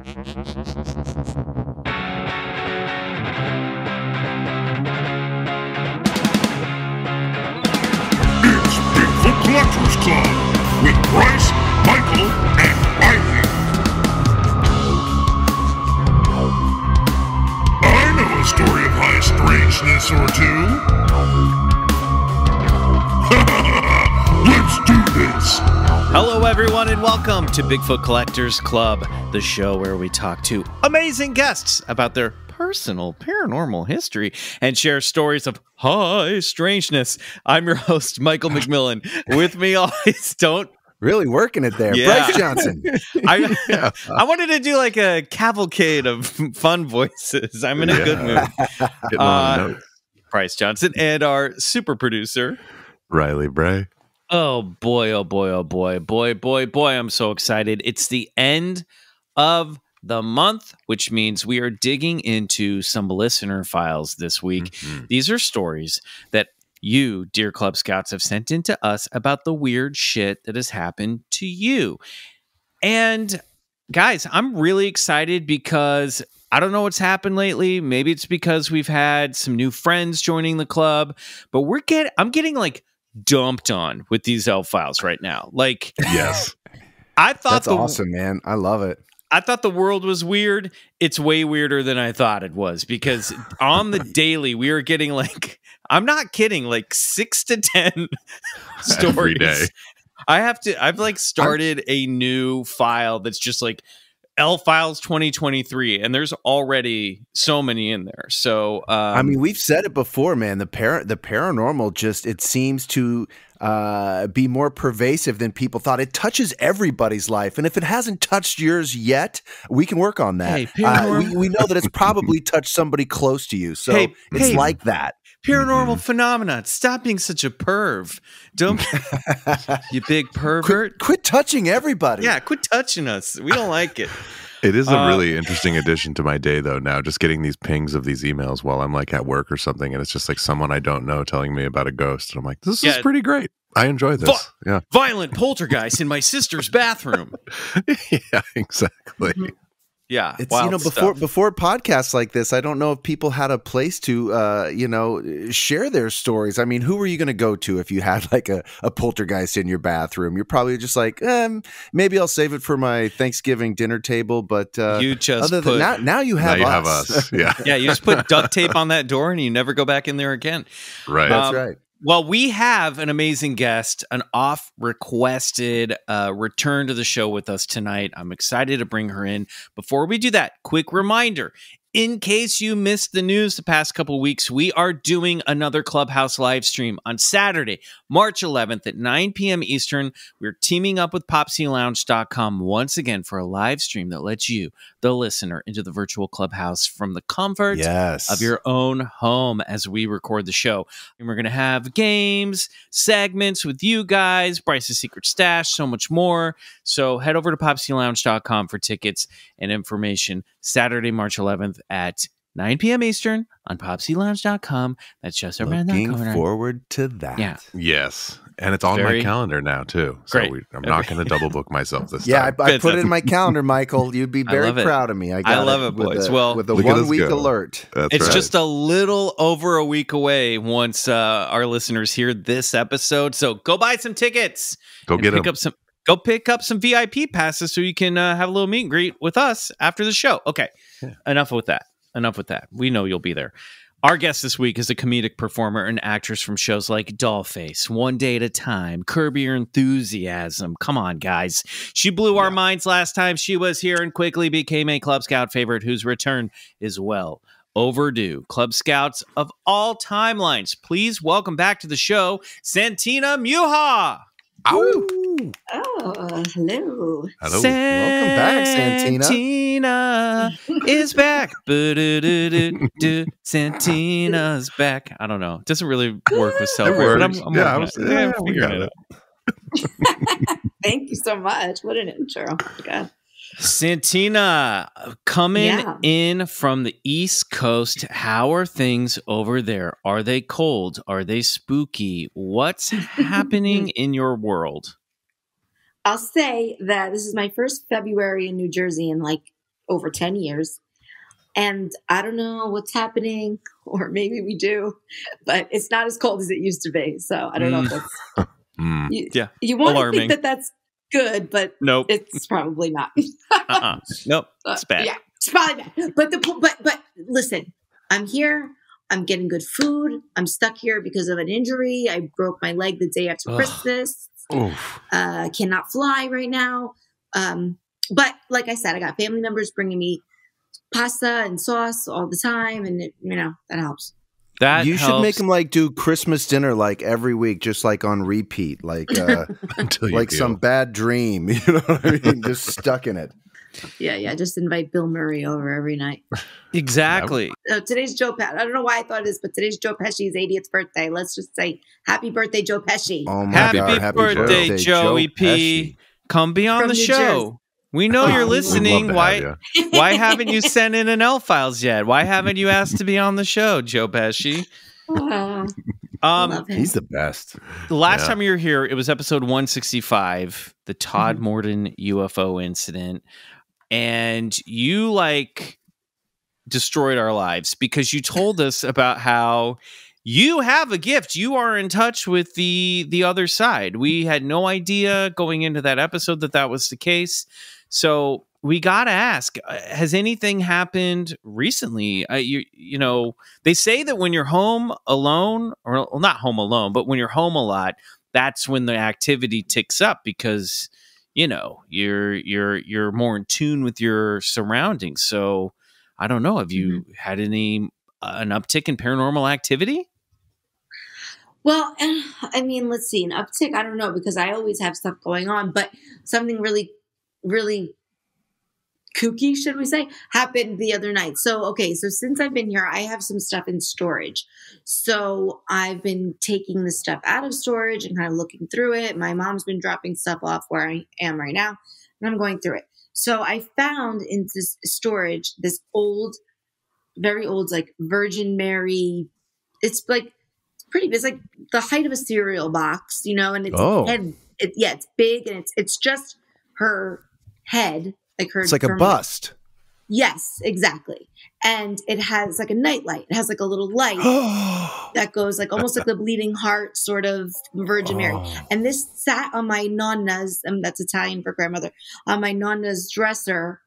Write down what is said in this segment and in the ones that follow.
It's Bigfoot Collectors Club with Bryce, Hello, everyone, and welcome to Bigfoot Collectors Club, the show where we talk to amazing guests about their personal paranormal history and share stories of high strangeness. I'm your host, Michael McMillian. With me always, don't Really working it there. Yeah. Bryce Johnson. I, I wanted to do like a cavalcade of fun voices. I'm in a good mood. Uh, on the notes. Bryce Johnson and our super producer. Riley Bray. Oh boy, oh boy, oh boy, boy, boy, boy, I'm so excited. It's the end of the month, which means we are digging into some listener files this week. Mhm. These are stories that you, dear Club Scouts, have sent in to us about the weird shit that has happened to you. And guys, I'm really excited because I don't know what's happened lately. Maybe it's because we've had some new friends joining the club, but we're getting I'm getting like dumped on with these L files right now. Like Yes. I thought That's the awesome, man. I love it. I thought the world was weird. It's way weirder than I thought it was because on the daily we were getting like I'm not kidding, like six to ten stories. Every day. I have to I've like started a new file that's just like L files 2023 and there's already so many in there. So um, I mean, we've said it before, man. The par- the paranormal just it seems to uh, be more pervasive than people thought. It touches everybody's life, and if it hasn't touched yours yet, we can work on that. Hey, uh, we, we know that it's probably touched somebody close to you, so Hey, it's hey. like that. Paranormal phenomenon. Stop being such a perv. Don't you big pervert. Quit, quit touching everybody. Yeah, quit touching us. We don't like it. It is a Uh, really interesting addition to my day, though. Now, just getting these pings of these emails while I'm like at work or something, and it's just like someone I don't know telling me about a ghost, and I'm like, "This Yeah. is pretty great. I enjoy this." Fu- yeah, Violent poltergeist in my sister's bathroom. yeah, exactly. Yeah, It's you know before stuff. before podcasts like this, I don't know if people had a place to uh, you know share their stories. I mean, who were you going to go to if you had like a, a poltergeist in your bathroom? You're probably just like, um, maybe I'll save it for my Thanksgiving dinner table. But uh, you just other put than now, now you Now have you us. have us. Yeah, yeah, you just put duct tape on that door and you never go back in there again. right. That's Um, right. Well, we have an amazing guest, an off requested uh, return to the show with us tonight. I'm excited to bring her in. Before we do that, quick reminder. In case you missed the news the past couple weeks, we are doing another Clubhouse live stream on Saturday, March 11th at 9 p.m. Eastern. We're teaming up with popsylounge.com once again for a live stream that lets you, the listener, into the virtual clubhouse from the comfort Yes. of your own home as we record the show. And we're going to have games, segments with you guys, Bryce's Secret Stash, so much more. So head over to popsylounge.com for tickets and information Saturday, March 11th at 9 p.m. Eastern on popsylounge.com. That's just around that looking forward to that. Yeah. yes, and it's on Very- my calendar now too. So Great. we, I'm not going to double book myself this time. Yeah, I. I put it in my calendar, Michael. You'd be very proud of me. I, I love it, with boys. a- Well, with a look at us one week go. alert. That's It's right. just a little over a week away once uh, our listeners hear this episode. So go buy some tickets. go and get pick them. up some go pick up some VIP passes so you can uh, have a little meet and greet with us after the show. Okay, Yeah. enough with that. Enough with that. We know you'll be there. Our guest this week is a comedic performer and actress from shows like Dollface, One Day at a Time, Curb Your Enthusiasm. Come on, guys. She blew our minds last time she was here and quickly became a Club Scout favorite whose return is well overdue. Club Scouts of all timelines, please welcome back to the show, Santina Muha. Ooh. Oh, hello. Hello. Welcome back, Santina. Santina is back. Santina's back. I don't know. It doesn't really work with celebrate, but I'm, works. I'm Yeah, I was- on it. yeah, figuring it it. out. Thank you so much. What an intro. Oh God. Santina, coming Yeah. in from the East Coast. How are things over there? Are they cold? Are they spooky? What's happening in your world? I'll say that this is my first February in New Jersey in like over 10 years. And I don't know what's happening, or maybe we do, but it's not as cold as it used to be. So I don't know if that's, Mm. you, Yeah, you want to think that that's good, but Nope. it's probably not. uh-uh. Nope. It's bad. Yeah, it's probably bad. But the but but listen, I'm here. I'm getting good food. I'm stuck here because of an injury. I broke my leg the day after Ugh. Christmas. Oof. Uh, cannot fly right now. Um, but like I said, I got family members bringing me pasta and sauce all the time, and it, you know that helps. That you should make them like do Christmas dinner like every week, just like on repeat, like uh, Until you like heal. some bad dream. You know what I mean? just stuck in it. Yeah, yeah. Just invite Bill Murray over every night. exactly. Uh, today's Joe Pesci. I don't know why I thought of this, but today's Joe Pesci's 80th birthday. Let's just say happy birthday, Joe Pesci. Oh my Happy god! Happy birthday, birthday, Joey P. Pesci. Come be on From the New show. We know you're we'd love We'd listening. Why? have ya. Why haven't you sent in an L files yet? Why haven't you asked to be on the show, Joe Pesci? Oh, Um. He's the best. the last Yeah. time you were here, it was episode 165, the Todd Mm-hmm. Morton UFO incident. And you like destroyed our lives because you told us about how you have a gift. You are in touch with the the other side. We had no idea going into that episode that that was the case. So we got to ask: uh, Has anything happened recently? Uh, you you know they say that when you're home alone, or well, not home alone, but when you're home a lot, that's when the activity ticks up because you know you're you're you're more in tune with your surroundings. So I don't know. Have you had any uh, an uptick in paranormal activity? Well, I mean, let's see, an uptick. I don't know because I always have stuff going on, but something really, really kooky, should we say, happened the other night. So, okay, so since I've been here, I have some stuff in storage. So I've been taking the stuff out of storage and kind of looking through it. My mom's been dropping stuff off where I am right now, and I'm going through it. So I found in this storage this old, very old, like Virgin Mary. It's like pretty it's like the height of a cereal box you know and it's Oh. and it, yeah it's big and it's it's just her head like her It's like a bust. yes exactly and it has like a nightlight it has like a little light oh. that goes like almost like the bleeding heart sort of virgin mary oh. and this sat on my nonna's and that's italian for grandmother on my nonna's dresser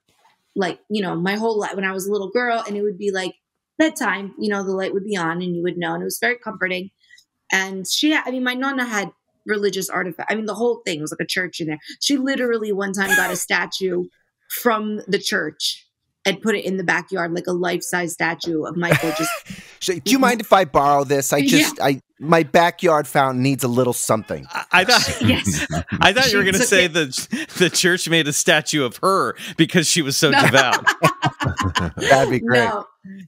like you know my whole life when i was a little girl and it would be like bedtime you know the light would be on and you would know and it was very comforting and she i mean my nonna had religious artifact i mean the whole thing was like a church in there she literally one time got a statue from the church and put it in the backyard like a life-size statue of michael just So, do you mind if I borrow this? I just, I my backyard fountain needs a little something. I, I thought yes I thought you were going to say it. the the church made a statue of her because she was so No. devout. That'd be great. No,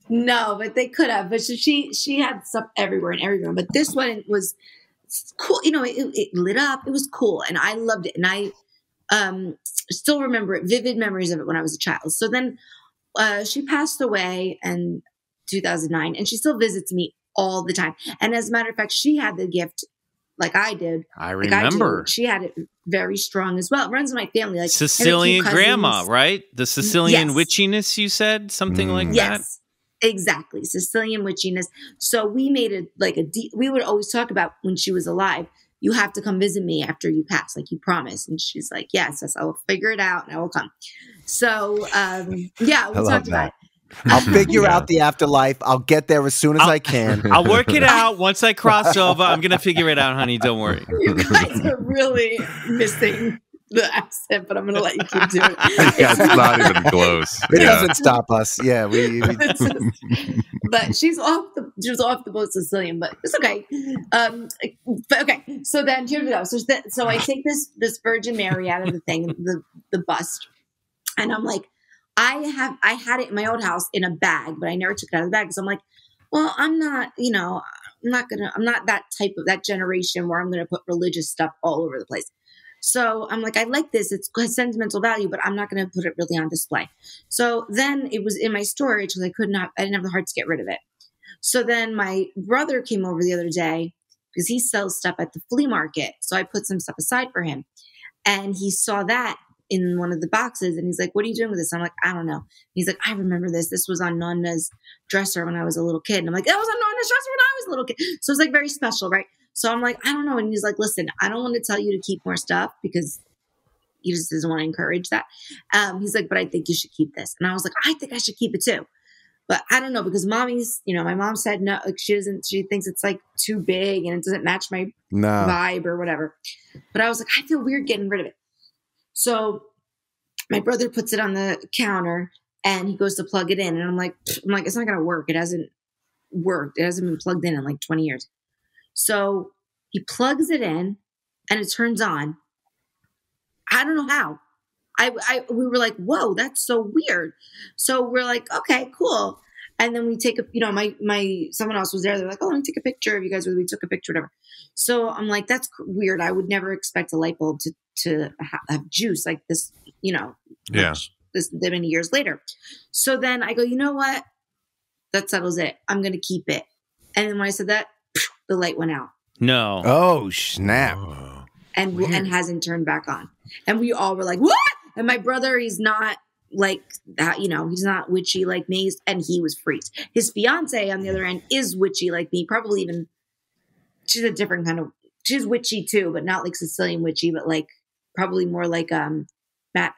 no, but they could have. But she she had stuff everywhere in every room. But this one was cool. You know, it, it lit up. It was cool, and I loved it. And I um still remember it, vivid memories of it when I was a child. So then uh, she passed away in 2009, and she still visits me all the time. And as a matter of fact, she had the gift like I did. I Like I remember She had it very strong as well. It runs in my family. Like I have a few Sicilian grandma, right? The Sicilian Yes. witchiness. You said something like Mm. that. Yes, exactly. Sicilian witchiness. So we made it like a deep, we would always talk about when she was alive, you have to come visit me after you pass, like you promised. And she's like, yes, yes, I will figure it out and I will come. So, um, yeah, we I love talked that. about it. I'll figure Yeah. out the afterlife. I'll get there as soon as I'll- I can. I'll work it out once I cross over. I'm gonna figure it out, honey. Don't worry. You guys are really missing the accent, but I'm going to let you keep doing it. yeah, it's not even close. It Yeah. doesn't stop us. Yeah, we. we just- but she's off the she was off the boat Sicilian, but it's okay. Um, but okay, so then here we go. So that, so I take this this Virgin Mary out of the thing, the the bust, and I'm like, I have I had it in my old house in a bag, but I never took it out of the bag because I'm like, well, I'm not, you know, I'm not gonna, I'm not that type of that generation where I'm gonna put religious stuff all over the place. So I'm like, I like this. It's sentimental value, but I'm not going to put it really on display. So then it was in my storage because I could not, I didn't have the heart to get rid of it. So then my brother came over the other day because he sells stuff at the flea market. So I put some stuff aside for him and he saw that in one of the boxes and he's like, What are you doing with this? I'm like, I don't know. He's like, I remember this. This was on Nonna's dresser when I was a little kid. And I'm like, That was on Nonna's dresser when I was a little kid. So it's like very special, right? So I'm like, I don't know. And he's like, Listen, I don't want to tell you to keep more stuff because he just doesn't want to encourage that. Um, he's like, But I think you should keep this. And I was like, I think I should keep it too. But I don't know because mommy's, you know, my mom said no, like she doesn't, she thinks it's like too big and it doesn't match my No. vibe or whatever. But I was like, I feel weird getting rid of it. So my brother puts it on the counter and he goes to plug it in. And I'm like, I'm like, it's not gonna work. It hasn't worked. It hasn't been plugged in in like 20 years. So he plugs it in and it turns on. I don't know how. I, I we were like, whoa, that's so weird. So we're like, okay, cool. And then we take a, you know, my my someone else was there. They're like, oh, let me take a picture of you guys. We took a picture, whatever. So I'm like, that's weird. I would never expect a light bulb to to ha- have juice like this, you know, Yeah. much- this that many years later. So then I go, you know what? That settles it. I'm gonna keep it. And then when I said that, the light went out No. Oh snap! And Weird. and hasn't turned back on. And we all were like, "What?" And my brother, he's not like that, you know, he's not witchy like me, and he was freaked. His fiance, on the other end, is witchy like me. Probably even she's a different kind of. She's witchy too, but not like Sicilian witchy, but like probably more like um, Ma-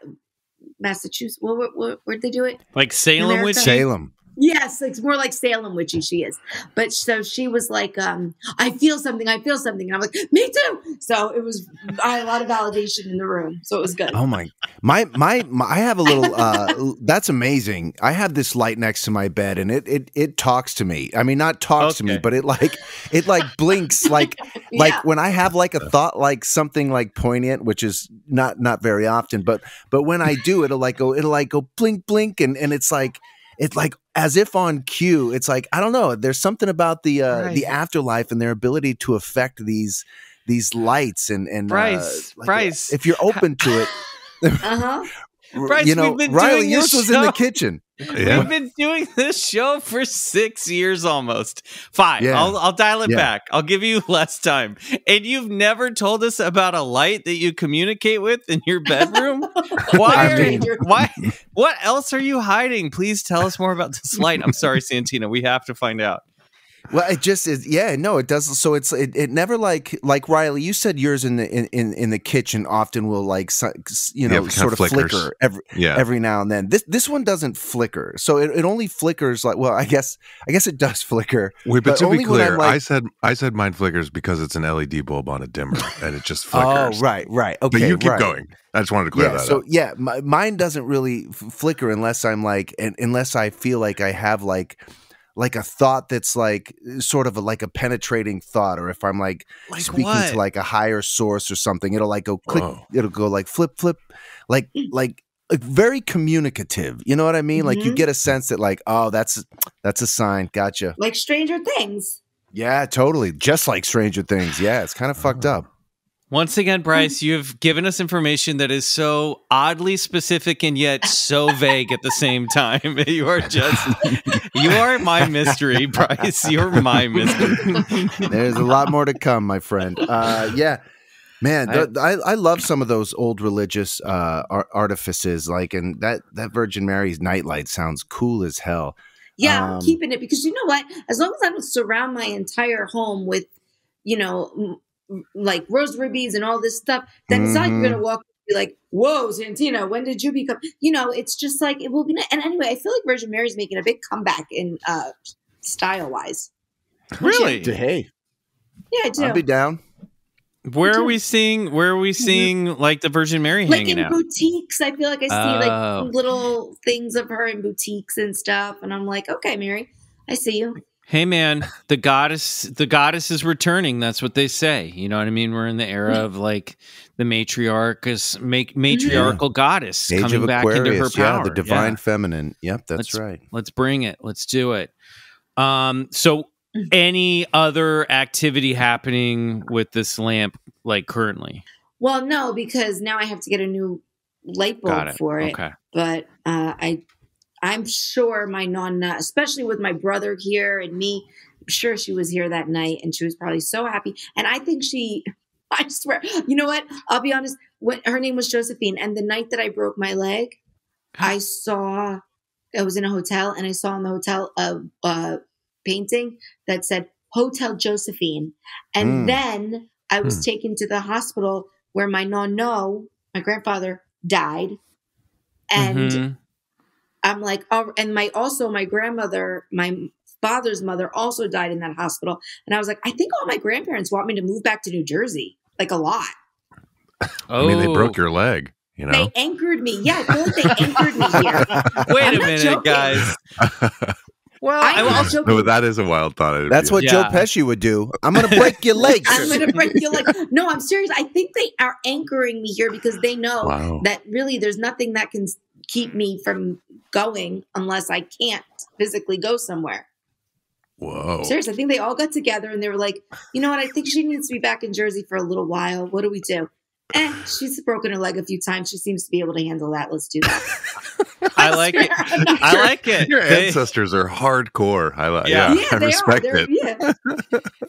Massachusetts. What, what, what where'd they do it? Like Salem America? witch. Salem. Yes, it's more like Salem witchy she is. But so she was like, um, I feel something, I feel something. And I'm like, me too. So it was I had a lot of validation in the room. So it was good. Oh my, my, my, my, I have a little, uh, that's amazing. I have this light next to my bed and it, it, it talks to me. I mean, not talks to me, but it like, it like blinks like, like when I have like a thought, like something like poignant, which is not, not very often, but, but when I do, it'll like go, it'll like go blink, blink. And, and it's like, it's like as if on cue. It's like, I don't know. There's something about the, uh, Right. the afterlife and their ability to affect these, these lights and, and, Bryce, uh, like, Bryce, if you're open to it, Uh-huh. Bryce, you know, we've been Riley, doing yours this was in the show. kitchen. Yeah. We've been doing this show for six years almost. Fine, Yeah. I'll, I'll dial it Yeah. back. I'll give you less time. And you've never told us about a light that you communicate with in your bedroom. Why are mean- Why? What else are you hiding? Please tell us more about this light. I'm sorry, Santina. We have to find out. Well, it just is. Yeah, no, it doesn't. So it's it, it never like like Riley. You said yours in the in in, in the kitchen often will like you know it sort of kinda flicker every Yeah. every now and then. This this one doesn't flicker. So it, it only flickers like well, I guess I guess it does flicker. Wait, but, But to be only when I'm clear, like- I said I said mine flickers because it's an LED bulb on a dimmer and it just oh, flickers. Oh, right, right. Okay, But you keep right. going. I just wanted to clear yeah, that so up. yeah, my, mine doesn't really f- flicker unless I'm like, and, unless I feel like I have like, like a thought that's like sort of a, like a penetrating thought, or if I'm like, Like speaking what? to like a higher source or something, it'll like go click, Whoa. it'll go like flip, flip, like like. like very communicative, you know what I mean? Like you Mhm. get a sense that, like, oh, that's that's a sign. Gotcha. Like Stranger Things. Yeah, totally. Just like Stranger Things. Yeah, it's kind of fucked up. Once again, Bryce, you've given us information that is so oddly specific and yet so vague at the same time. You are just, you are my mystery, Bryce. You're my mystery. There's a lot more to come, my friend. Uh, yeah, man, th- I, I love some of those old religious uh, ar- artifices, like, and that that Virgin Mary's nightlight sounds cool as hell. Yeah, Um, I'm keeping it because you know what? As long as I don't surround my entire home with, you know, m- m- like rosary beads and all this stuff, then it's not Mhm. you're gonna walk and be like, "Whoa, Santina, when did you become?" You know, it's just like it will be. And anyway, I feel like Virgin Mary's making a big comeback in uh style wise. really? Hey, Yeah, I do. I'll be down. Where are we seeing? Where are we seeing like the Virgin Mary like hanging in out? boutiques, I feel like I see Oh. like little things of her in boutiques and stuff, and I'm like, okay, Mary, I see you. Hey man, the goddess the goddess is returning. That's what they say. You know what I mean? We're in the era of like the matriarch is make matriarchal goddess Age coming of back into her Aquarius. power. Yeah, the divine Yeah. feminine. Yep, that's Let's- right. Let's bring it. Let's do it. Um so Mm. any other activity happening with this lamp like currently? Well, no, because now I have to get a new light bulb Got it. for it. Okay. But uh, I, I'm sure my nonna, especially with my brother here and me, I'm sure she was here that night and she was probably so happy. And I think she, I swear. You know what? I'll be honest. When her name was Josephine, and the night that I broke my leg, I saw. I was in a hotel, and I saw in the hotel a, a painting that said Hotel Josephine, and Mm. then I was taken to the hospital where my non no, my grandfather died, and Mhm. I'm like, oh, and my also my grandmother, my father's mother also died in that hospital. And I was like, I think all my grandparents want me to move back to New Jersey, like a lot. oh, I mean, they broke oh. your leg. You know. They anchored me. Yeah, I feel like they anchored me here. Wait I'm a minute, joking. guys. Well, I'm I will also joking. no, that is a wild thought. It'd That's what Yeah. Joe Pesci would do. I'm gonna break your legs. I'm gonna break you like no, I'm serious. I think they are anchoring me here because they know Wow. that really there's nothing that can s- keep me from going unless I can't physically go somewhere. Whoa. Seriously, I think they all got together and they were like, you know what? I think she needs to be back in Jersey for a little while. What do we do? Eh, she's broken her leg a few times. She seems to be able to handle that. Let's do that. I like it. I'm not I sure. like it. Your They- ancestors are hardcore. I like. Yeah. Yeah, Yeah, I respect are. It. Yeah. I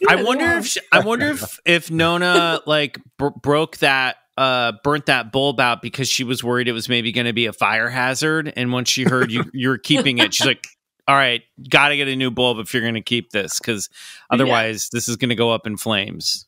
Yeah, they wonder if she, I wonder if if Nonna like br- broke that uh burnt that bulb out because she was worried it was maybe going to be a fire hazard and once she heard you you were keeping it she's like all right got to get a new bulb if you're going to keep this cuz otherwise this is going to go up in flames.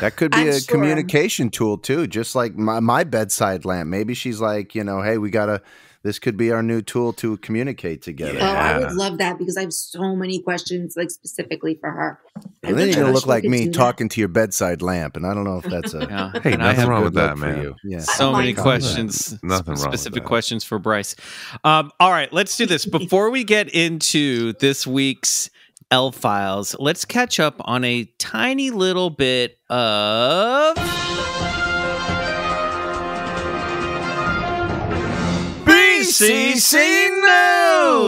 That could be I'm a sure. communication tool too, just like my, my bedside lamp. Maybe she's like, you know, hey, we gotta. This could be our new tool to communicate together. Oh, I would love that because I have so many questions, like specifically for her. I And then you're gonna look like me do that. talking to your bedside lamp, and I don't know if that's a. Yeah. Hey, nothing wrong with that, man. you. Yeah. so Oh many questions Nothing wrong specific that. questions for Bryce. Um, all right, let's do this. Before we get into this week's L Files, let's catch up on a tiny little bit of BCC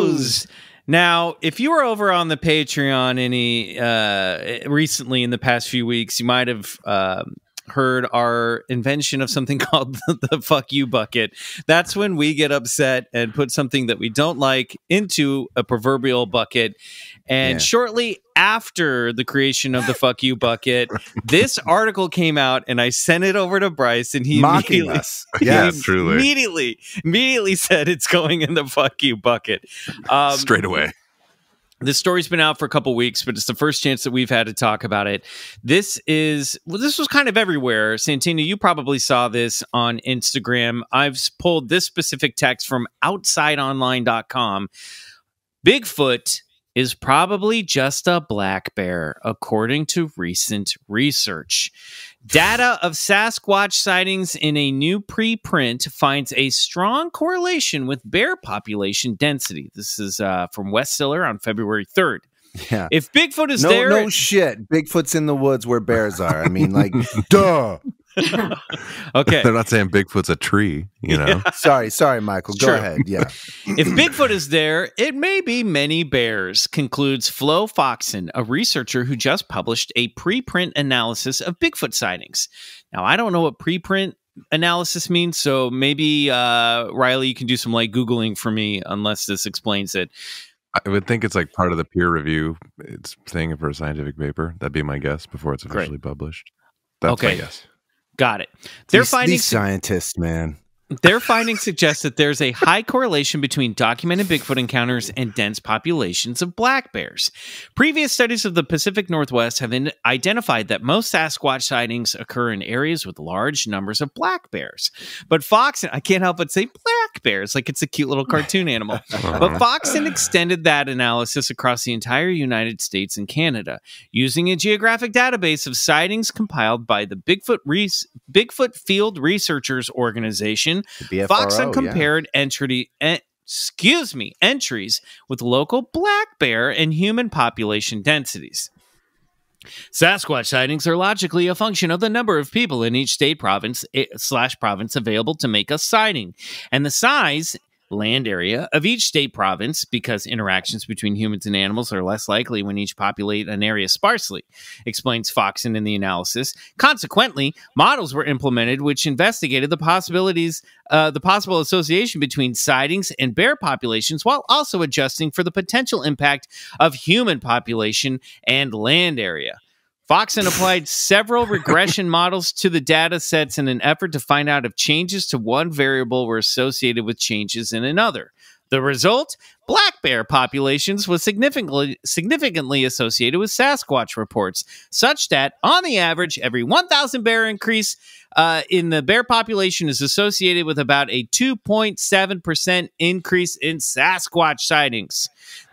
News. Now, if you were over on the Patreon any uh, recently in the past few weeks, you might have um, heard our invention of something called the, the "fuck you" bucket. That's when we get upset and put something that we don't like into a proverbial bucket. And Yeah. shortly after the creation of the "fuck you" bucket, this article came out, and I sent it over to Bryce, and he Mocking immediately us. Yeah, truly. immediately immediately said it's going in the fuck you bucket um, Straight away. this story's been out for a couple weeks but it's the first chance that we've had to talk about it this is well this was kind of everywhere santina you probably saw this on instagram i've pulled this specific text from outsideonline.com bigfoot is probably just a black bear according to recent research Data of Sasquatch sightings in a new preprint finds a strong correlation with bear population density. This is uh, from Westiller on February 3rd. Yeah. If Bigfoot is No, there, no shit. Bigfoot's in the woods where bears are. I mean, like, duh. okay. They're not saying Bigfoot's a tree. You know. Sorry, sorry, Michael. Go Sure. ahead. Yeah. if Bigfoot is there, it may be many bears, concludes Floe Foxon, a researcher who just published a preprint analysis of Bigfoot sightings. Now, I don't know what preprint analysis means, so maybe uh, Riley, you can do some like Googling for me, unless this explains it. I would think it's like part of the peer review it's thing for a scientific paper. That'd be my guess before it's Great. officially published. That's Okay. my guess. Got it. Their these, findings these scientists, man. Their findings suggest that there's a high correlation between documented Bigfoot encounters and dense populations of black bears. Previous studies of the Pacific Northwest have in- identified that most Sasquatch sightings occur in areas with large numbers of black bears. But Fox, I can't help but say black bears, like it's a cute little cartoon animal. Uh-huh. But Foxon extended that analysis across the entire United States and Canada using a geographic database of sightings compiled by the Bigfoot Res- Bigfoot Field Researchers Organization. BFRO, Foxon yeah. compared entry, en- excuse me, entries with local black bear and human population densities. Sasquatch sightings are logically a function of the number of people in each state province eh, slash province available to make a sighting, and the size land area of each state province because interactions between humans and animals are less likely when each populate an area sparsely, explains Foxon in the analysis. Consequently, models were implemented which investigated the possibilities, uh, the possible association between sightings and bear populations while also adjusting for the potential impact of human population and land area. Foxon applied several regression models to the data sets in an effort to find out if changes to one variable were associated with changes in another. The result? Black bear populations was significantly significantly associated with Sasquatch reports, such that on the average, every 1,000 bear increase uh, in the bear population is associated with about a 2.7% increase in Sasquatch sightings.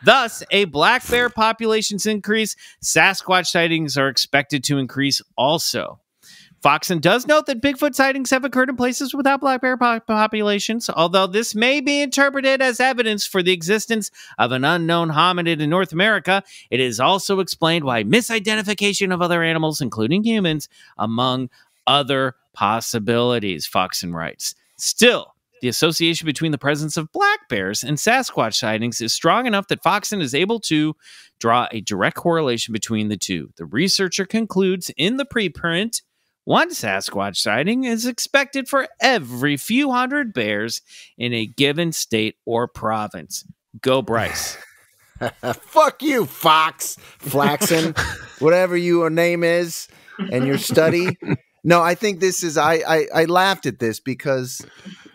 Thus, a black bear population's increase, Sasquatch sightings are expected to increase also. Foxon does note that Bigfoot sightings have occurred in places without black bear po- populations, although this may be interpreted as evidence for the existence of an unknown hominid in North America. It is also explained why misidentification of other animals, including humans, among other possibilities, Foxon writes. Still, the association between the presence of black bears and Sasquatch sightings is strong enough that Foxon is able to draw a direct correlation between the two. The researcher concludes in the preprint one Sasquatch sighting is expected for every few hundred bears in a given state or province. Go, Bryce. Fuck you, Fox, Flaxen, whatever your name is, and your study. No, I think this is. I, I I laughed at this because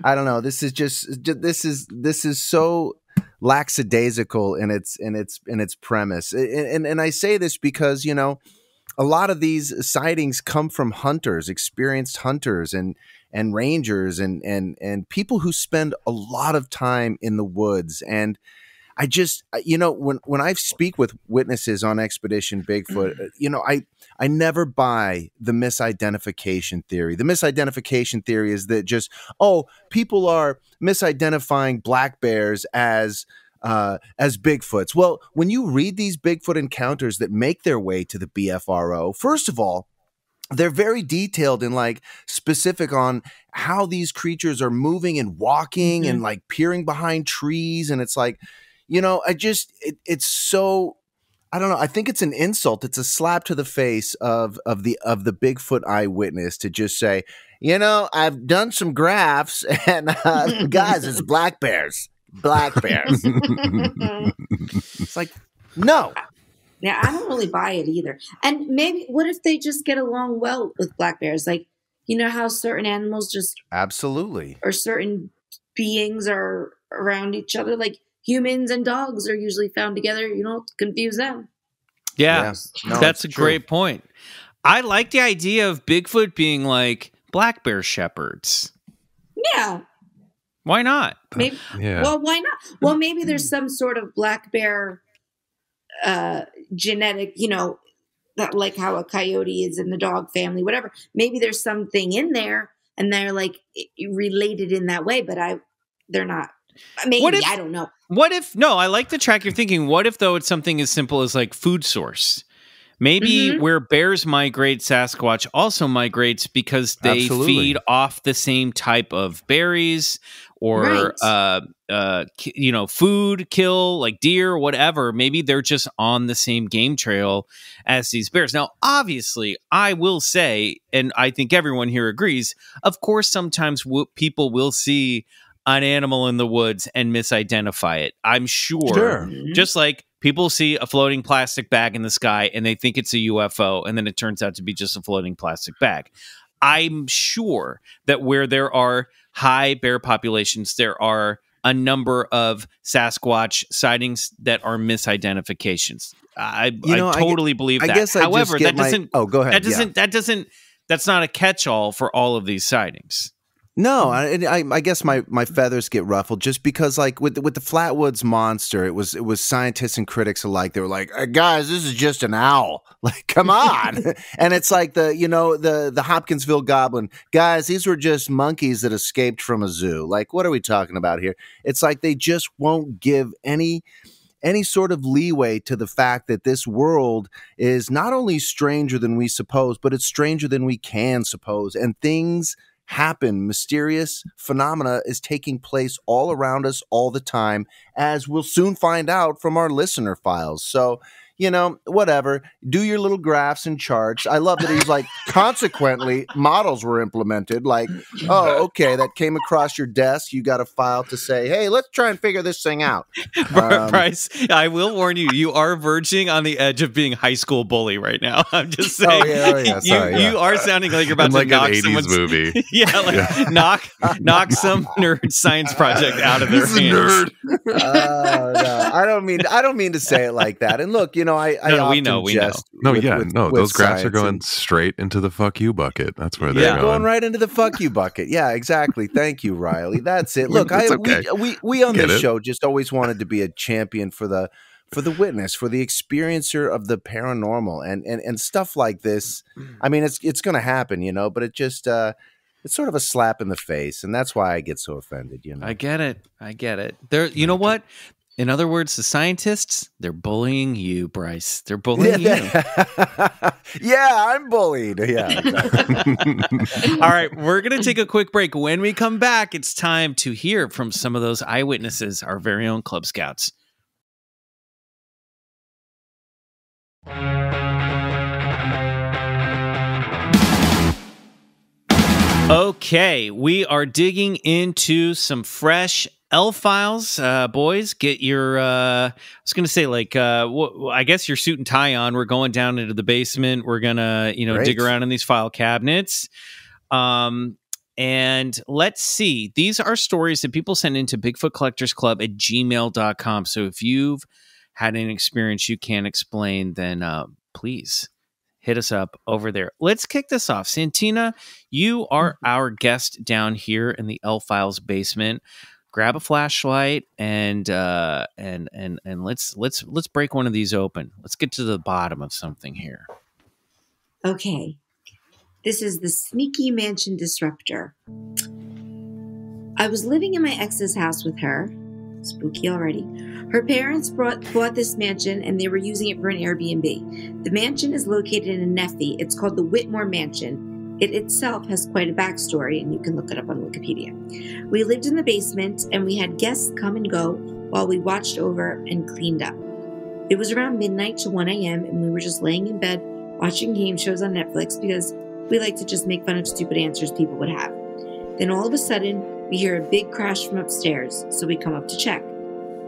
I don't know. This is just. This is this is so lackadaisical in its in its in its premise, and and, and I say this because you know a lot of these sightings come from hunters, experienced hunters and and rangers and and and people who spend a lot of time in the woods and I just you know when when I speak with witnesses on expedition Bigfoot uh, you know I I never buy the misidentification theory. The misidentification theory is that just oh people are misidentifying black bears as uh, as Bigfoots. Well, when you read these Bigfoot encounters that make their way to the BFRO, first of all, they're very detailed and like specific on how these creatures are moving and walking mm-hmm. and like peering behind trees. And it's like, you know, I just, it, it's so I don't know. I think it's an insult. It's a slap to the face of of the of the Bigfoot eyewitness to just say, you know, I've done some graphs, and uh, guys, it's black bears black bears. it's like, no. Yeah, I don't really buy it either. And maybe, what if they just get along well with black bears? Like, you know how certain animals just absolutely or certain beings are around each other. Like humans and dogs are usually found together. You don't confuse them. Yeah, no, that's a true. great point. I like the idea of Bigfoot being like black bear shepherds. Yeah, why not? Maybe. Yeah. Well, why not? Well, maybe there's some sort of black bear uh, genetic, you know, that like how a coyote is in the dog family, whatever. Maybe there's something in there, and they're like related in that way. But I, they're not. Maybe what if, I don't know. What if? No, I like the track you're thinking. What if though it's something as simple as like food source? Maybe mm-hmm. where bears migrate, Sasquatch also migrates because they Absolutely. feed off the same type of berries or right. uh, uh, you know, food kill like deer, whatever. Maybe they're just on the same game trail as these bears. Now, obviously, I will say, and I think everyone here agrees. Of course, sometimes w- people will see an animal in the woods and misidentify it. I'm sure, sure. Mm-hmm. just like people see a floating plastic bag in the sky and they think it's a UFO, and then it turns out to be just a floating plastic bag. I'm sure that where there are high bear populations, there are a number of Sasquatch sightings that are misidentifications. I, you know, I totally I, believe that. I guess However, that doesn't. oh, go ahead. That doesn't. Yeah. That doesn't. That's not a catch-all for all of these sightings. No, I, I, I, guess my, my feathers get ruffled just because, like with with the Flatwoods monster, it was it was scientists and critics alike. They were like, hey, "Guys, this is just an owl. Like, come on!" and it's like the you know the the Hopkinsville Goblin guys. These were just monkeys that escaped from a zoo. Like, what are we talking about here? It's like they just won't give any any sort of leeway to the fact that this world is not only stranger than we suppose, but it's stranger than we can suppose, and things happen. Mysterious phenomena is taking place all around us all the time, as we'll soon find out from our listener files. So, you know, whatever. Do your little graphs and charts. I love that he's like, consequently, models were implemented. Like, oh, okay, that came across your desk. You got a file to say, hey, let's try and figure this thing out. Um, Bryce, I will warn you, you are verging on the edge of being high school bully right now. I'm just saying. Oh, yeah, oh, yeah, sorry, you, yeah. you are sounding like you're about In to like knock an 80s someone's movie. yeah, like knock knock some nerd science project out of their This is a hands. nerd. oh, no, I don't mean I don't mean to say it like that. And look, you know, I, I No, no, we know, we know. No, with- yeah, with- no, with those graphs are going and- straight into the fuck you bucket. That's where they're going going. right into the fuck you bucket. Yeah, exactly. Thank you, Riley. That's it. Look, I okay. we, we we on Get this it. show just always wanted to be a champion for the for the witness, for the experiencer of the paranormal and and and stuff like this. I mean, it's it's going to happen, you know, but it just uh it's sort of a slap in the face, and that's why I get so offended, you know. I get it. I get it. There you know what? In other words, the scientists, they're bullying you, Bryce. They're bullying you. yeah, I'm bullied. Yeah. exactly. All right, we're going to take a quick break. When we come back, it's time to hear from some of those eyewitnesses, our very own Club Scouts. Okay, we are digging into some fresh L files, uh, boys. Get your, uh, I was going to say, like, uh, I guess your suit and tie on. We're going down into the basement. We're going to, you know, dig around in these file cabinets. Um, and let's see. These are stories that people send into Bigfoot Collectors Club at gmail.com. So if you've had an experience you can't explain, then uh, please hit us up over there. Let's kick this off. Santina, you are our guest down here in the L Files basement. Grab a flashlight and uh, and and and let's let's let's break one of these open. Let's get to the bottom of something here. Okay. This is the Sneaky Mansion Disruptor. I was living in my ex's house with her. Spooky already. Her parents brought, bought this mansion and they were using it for an Airbnb. The mansion is located in Nephi. It's called the Whitmore Mansion. It itself has quite a backstory, and you can look it up on Wikipedia. We lived in the basement and we had guests come and go while we watched over and cleaned up. It was around midnight to 1 a.m., and we were just laying in bed watching game shows on Netflix because we like to just make fun of stupid answers people would have. Then all of a sudden, we hear a big crash from upstairs, so we come up to check.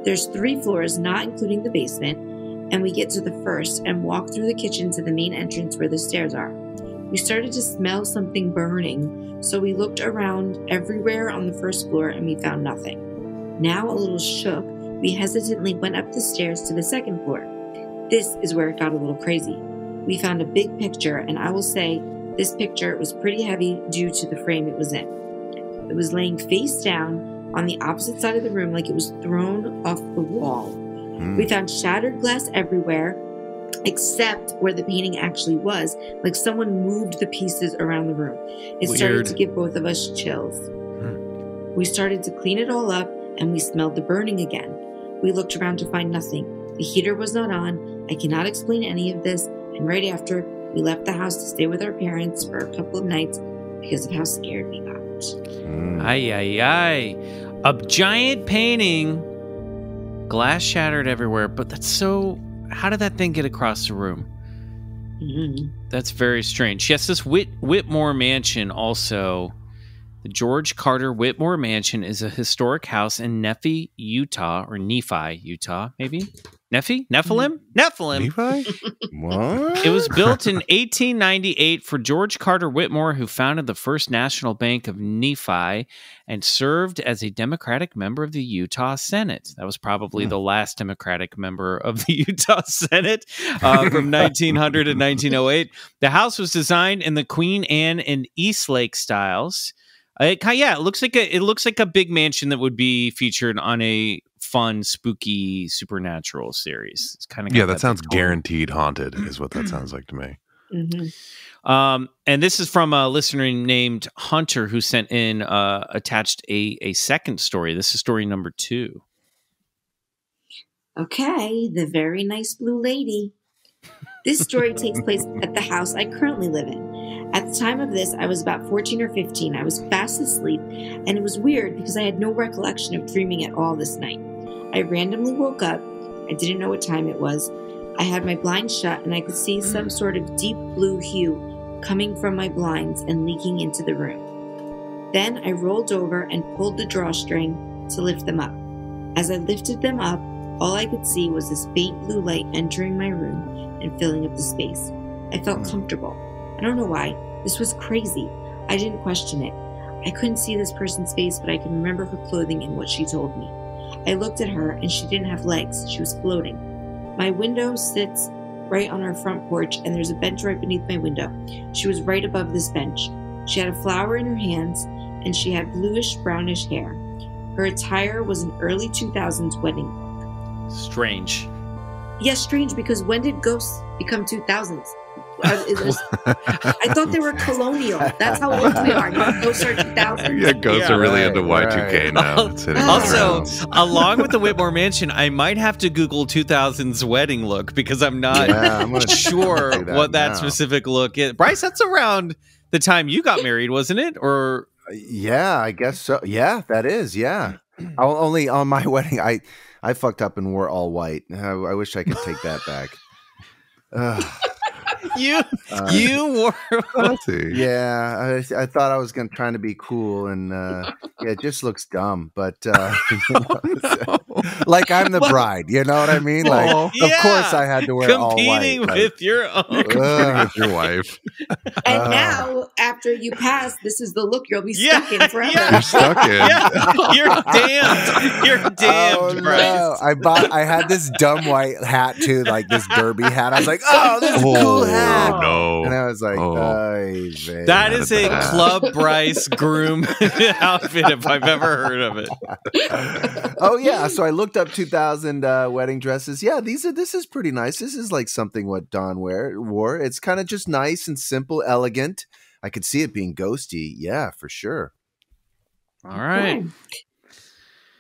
There's three floors, not including the basement, and we get to the first and walk through the kitchen to the main entrance where the stairs are. We started to smell something burning, so we looked around everywhere on the first floor and we found nothing. Now, a little shook, we hesitantly went up the stairs to the second floor. This is where it got a little crazy. We found a big picture, and I will say this picture was pretty heavy due to the frame it was in. It was laying face down on the opposite side of the room like it was thrown off the wall. Hmm. We found shattered glass everywhere, except where the painting actually was, like someone moved the pieces around the room. It started to give both of us chills. We started to clean it all up, and we smelled the burning again. We looked around to find nothing. The heater was not on. I cannot explain any of this. And right after, we left the house to stay with our parents for a couple of nights because of how scared we got. Hmm. Ay, ay, ay. A giant painting, glass shattered everywhere, but that's so. How did that thing get across the room? Mhm. That's very strange. Yes, this Whit- Whitmore Mansion also. The George Carter Whitmore Mansion is a historic house in Nephi, Utah, or Nephi, Utah, maybe? Nephi? Nephilim? Nephilim. Levi? What? It was built in 1898 for George Carter Whitmore, who founded the First National Bank of Nephi and served as a Democratic member of the Utah Senate. That was probably Hmm. the last Democratic member of the Utah Senate uh, from 1900 to 1908. The house was designed in the Queen Anne and Eastlake styles. Uh, It, ki- yeah, it looks like a it looks like a big mansion that would be featured on a fun, spooky supernatural series. It's kind of Yeah, that sounds guaranteed haunted, is what that sounds like to me. Mhm. Um, and this is from a listener named Hunter who sent in uh, attached a a second story. This is story number two. Okay, the very nice blue lady. This story takes place at the house I currently live in. At the time of this, I was about 14 or 15. I was fast asleep, and it was weird because I had no recollection of dreaming at all this night. I randomly woke up. I didn't know what time it was. I had my blinds shut and I could see some sort of deep blue hue coming from my blinds and leaking into the room. Then I rolled over and pulled the drawstring to lift them up. As I lifted them up, all I could see was this faint blue light entering my room and filling up the space. I felt hmm. comfortable. I don't know why. This was crazy. I didn't question it. I couldn't see this person's face, but I can remember her clothing and what she told me. I looked at her, and she didn't have legs. She was floating. My window sits right on our front porch, and there's a bench right beneath my window. She was right above this bench. She had a flower in her hands, and she had bluish brownish hair. Her attire was an early 2000s wedding. Strange. Yes, strange because when did ghosts become 2000s? Is this- I thought they were colonial. That's how old we are. Ghosts are 2000s. yeah, ghosts Yeah. are really Right, into Y2K right. now. It's Also, along with the Whitmore Mansion, I might have to Google 2000s wedding look because I'm not Yeah, I'm sure that what that now. specific look is. Bryce, that's around the time you got married, wasn't it? Or Yeah, I guess so. Yeah, that is. Yeah. I'll, only on my wedding, I I fucked up and wore all white. I, I wish I could take that back. Ugh, you uh, you wore Fancy. Yeah, I, I thought I was gonna trying to be cool, and uh, yeah, it just looks dumb. But uh, you know, like I'm the bride, you know what I mean? Like, Oh, of course I had to wear all competing white. like, with your own. ugh. with your wife. And Uh. now, after you pass, this is the look you'll be Yeah, stuck in forever. yeah. You're stuck in. Yeah, you're damned. You're damned, oh, no. I bought. I had this dumb white hat too, like this derby hat. I was like, "Oh, this is a cool Oh, hat," no. and I was like, Oh. "Ay, vey." That Not is a a. Club Bryce groom outfit if I've ever heard of it. oh yeah. So I looked up 2000 uh, wedding dresses. Yeah, these are. This is pretty nice. This is like something what Don wear wore. It's kind of just nice and simple, elegant. I could see it being ghosty. Yeah, for sure. All right. Hmm.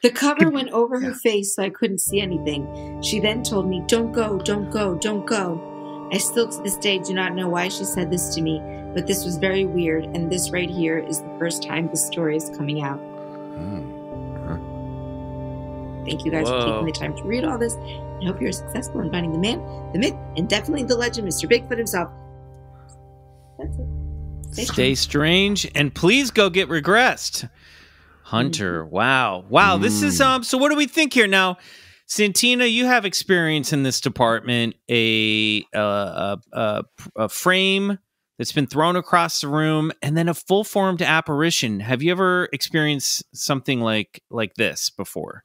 The cover went over her face so I couldn't see anything. She then told me, Don't go, don't go, don't go. I still to this day do not know why she said this to me, but this was very weird, and this right here is the first time this story is coming out. Hmm. Thank you guys for taking the time to read all this. I hope you're successful in finding the man, the myth, and definitely the legend, Mr. Bigfoot himself. That's it. Stay Stay strange and please go get regressed. Hunter, wow. Wow, this is Mm. um so what do we think here now? Santina, you have experience in this department, a uh, a, a, a frame that's been thrown across the room and then a full formed apparition. Have you ever experienced something like like this before?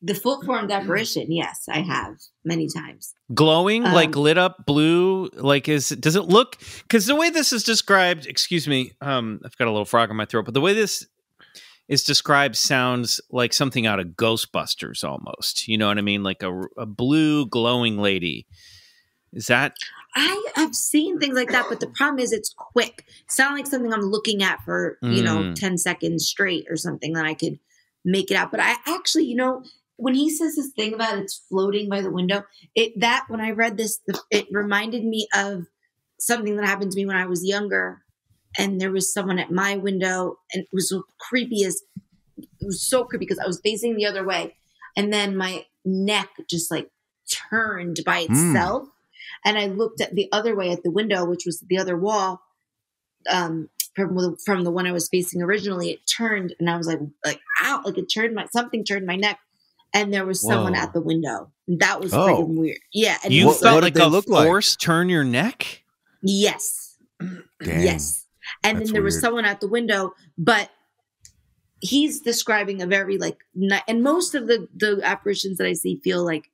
The full formed apparition, yes, I have many times. glowing Um, like lit up blue like is does it look because the way this is described excuse me um i've got a little frog in my throat but the way this is described sounds like something out of ghostbusters almost you know what i mean like a, a blue glowing lady is that I have seen things like that, but the problem is it's quick. It's not like something I'm looking at for, you know, Mm. 10 seconds straight or something that I could make it out. But I actually, you know, when he says this thing about it's floating by the window, it that when I read this, it reminded me of something that happened to me when I was younger. And there was someone at my window, and it was creepy as It was so creepy because I was facing the other way, and then my neck just like turned by Hmm. itself and I looked at the other way at the window, which was the other wall, um, from the, from the one I was facing originally. It turned, and I was like, like, ow! Like it turned my something turned my neck, and there was someone Whoa. at the window. That was Oh. freaking weird. Yeah, and you felt what like a look like? turn your neck yes, Dang. yes. And That's then there was someone at the window, but he's describing a very like, ni- and most of the the apparitions that I see feel like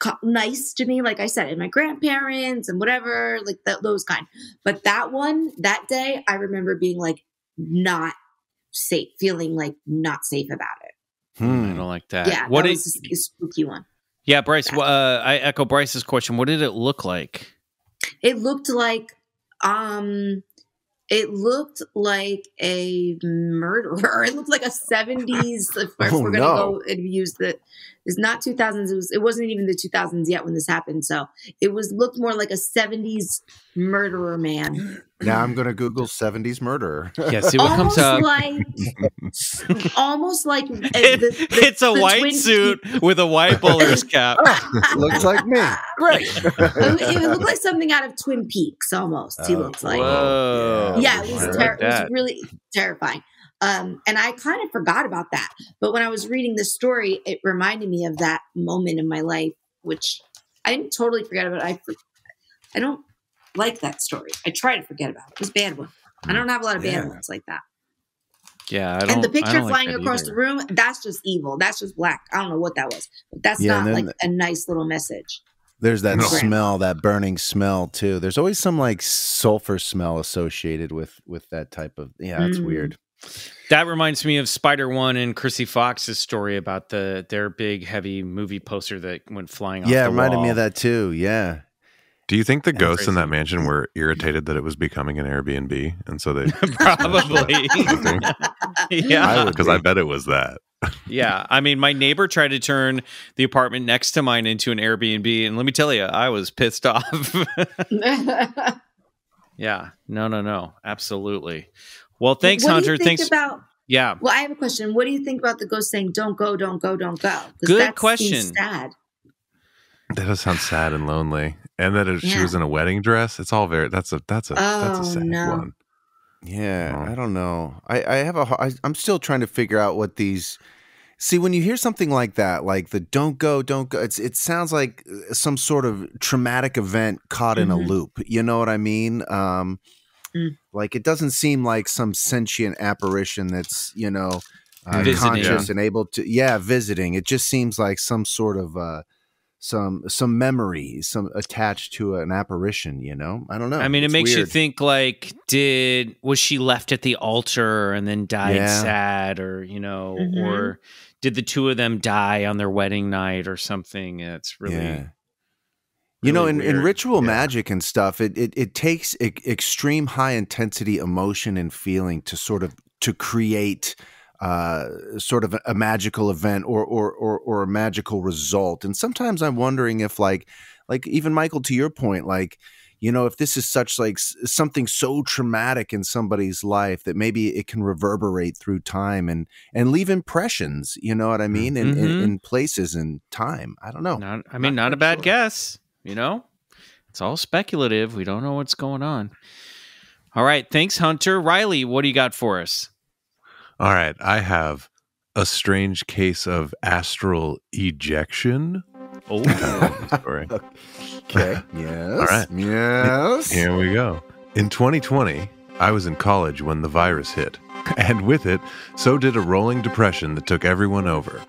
co- nice to me. Like I said, and my grandparents and whatever, like th- those kind. But that one, that day, I remember being like not safe, feeling like not safe about it. i Hmm. don't like that yeah, what that did, was a s- spooky one. yeah bryce uh, i echo bryce's question what did it look like It looked like um it looked like a murderer. It looked like a 70s if oh, we're Oh, gonna no. go and use the it's not 2000s, it was it wasn't even the 2000s yet when this happened. So it was looked more like a 70s murderer man. Now I'm gonna Google '70s murderer. Yeah, see what comes up. like, almost like uh, the- the- it's a the white Twin suit with a white bowler's cap. Looks like me. Great. it, it looked like something out of Twin Peaks almost. He Oh, looks like. Whoa. yeah, it was, ter- like it was really terrifying. Um, and I kind of forgot about that. But when I was reading this story, it reminded me of that moment in my life, which I didn't totally forget about. I, I don't like that story. I try to forget about it. It was a bad one. I don't have a lot of bad Yeah. ones like that. Yeah, I don't. And the I picture don't like flying that across either. the room, that's just evil. That's just black. I don't know what that was. But that's Yeah, not then like a nice little message. There's that No. smell, that burning smell too. There's always some like sulfur smell associated with with that type of. Yeah, it's Mm. weird. That reminds me of Spider One and Chrissy Fox's story about the their big heavy movie poster that went flying off. Yeah, it the reminded me of that too. Yeah. Do you think the Yeah, ghosts in that mansion were irritated that it was becoming an Airbnb, and so they Probably. yeah. I would because I bet it was that. Yeah, I mean, my neighbor tried to turn the apartment next to mine into an Airbnb, and let me tell you, I was pissed off. Yeah, no, no, no, absolutely. Well, thanks, what Hunter. Do you think Thanks. about. yeah, Well, I have a question. What do you think about the ghost saying "Don't go, don't go, don't go? Good that question. Sad. That does sound sad and lonely, and that if she was in a wedding dress, it's all very. That's a that's a that's Oh, a sad no. one. Yeah, Oh. I don't know. I, I have a. har- I, I'm still trying to figure out what these. See, when you hear something like that, like the "don't go, don't go," it's it sounds like uh, some sort of traumatic event caught in a Mhm. loop. You know what I mean? Um, Mm. Like it doesn't seem like some sentient apparition that's you know uh, conscious and able to. Yeah, visiting. It just seems like some sort of. Uh, some some memory some attached to an apparition you know i don't know I mean, it It's makes you think like, did was she left at the altar and then died Yeah. sad, or you know, Mhm. or did the two of them die on their wedding night or something? It's really. Yeah. you know, really in, in ritual Yeah. magic and stuff, it it, it takes e- extreme high intensity emotion and feeling to sort of to create uh, sort of a, a magical event or, or or or a magical result. And sometimes I'm wondering if like like even Michael, to your point, like you know, if this is such like something so traumatic in somebody's life that maybe it can reverberate through time and and leave impressions. You know what I mean? In, in, Mhm. in places and time. I don't know. Not, I mean, Not not, a bad sure. guess. You know, it's all speculative. We don't know what's going on. All right, thanks, Hunter. Riley, what do you got for us? All right, I have a strange case of astral ejection. Oh, Story. Okay. Yes. All right. Yes. Here we go. In 2020, I was in college when the virus hit. And with it, so did a rolling depression that took everyone over.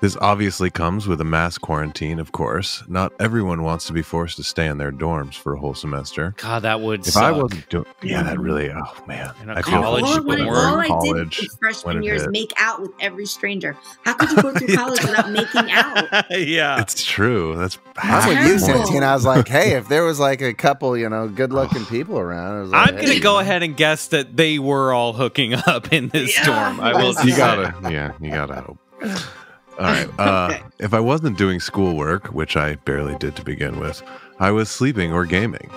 This obviously comes with a mass quarantine, of course. Not everyone wants to be forced to stay in their dorms for a whole semester. God, that would If suck. I wasn't doing, yeah, that really, oh man, In a I feel college for all, when that it- were in all I did college in when freshman it year is make out with every stranger. How could you go through college without making out? yeah. It's true. That's I'm with you, Terrible. Santina. I was like, hey, if there was like a couple, you know, good looking people around, I was like, I'm hey, gonna go know. ahead and guess that they were all hooking up in this Yeah. storm. I will. You you gotta yeah you gotta hope all right uh, Okay. if i wasn't doing schoolwork which i barely did to begin with i was sleeping or gaming.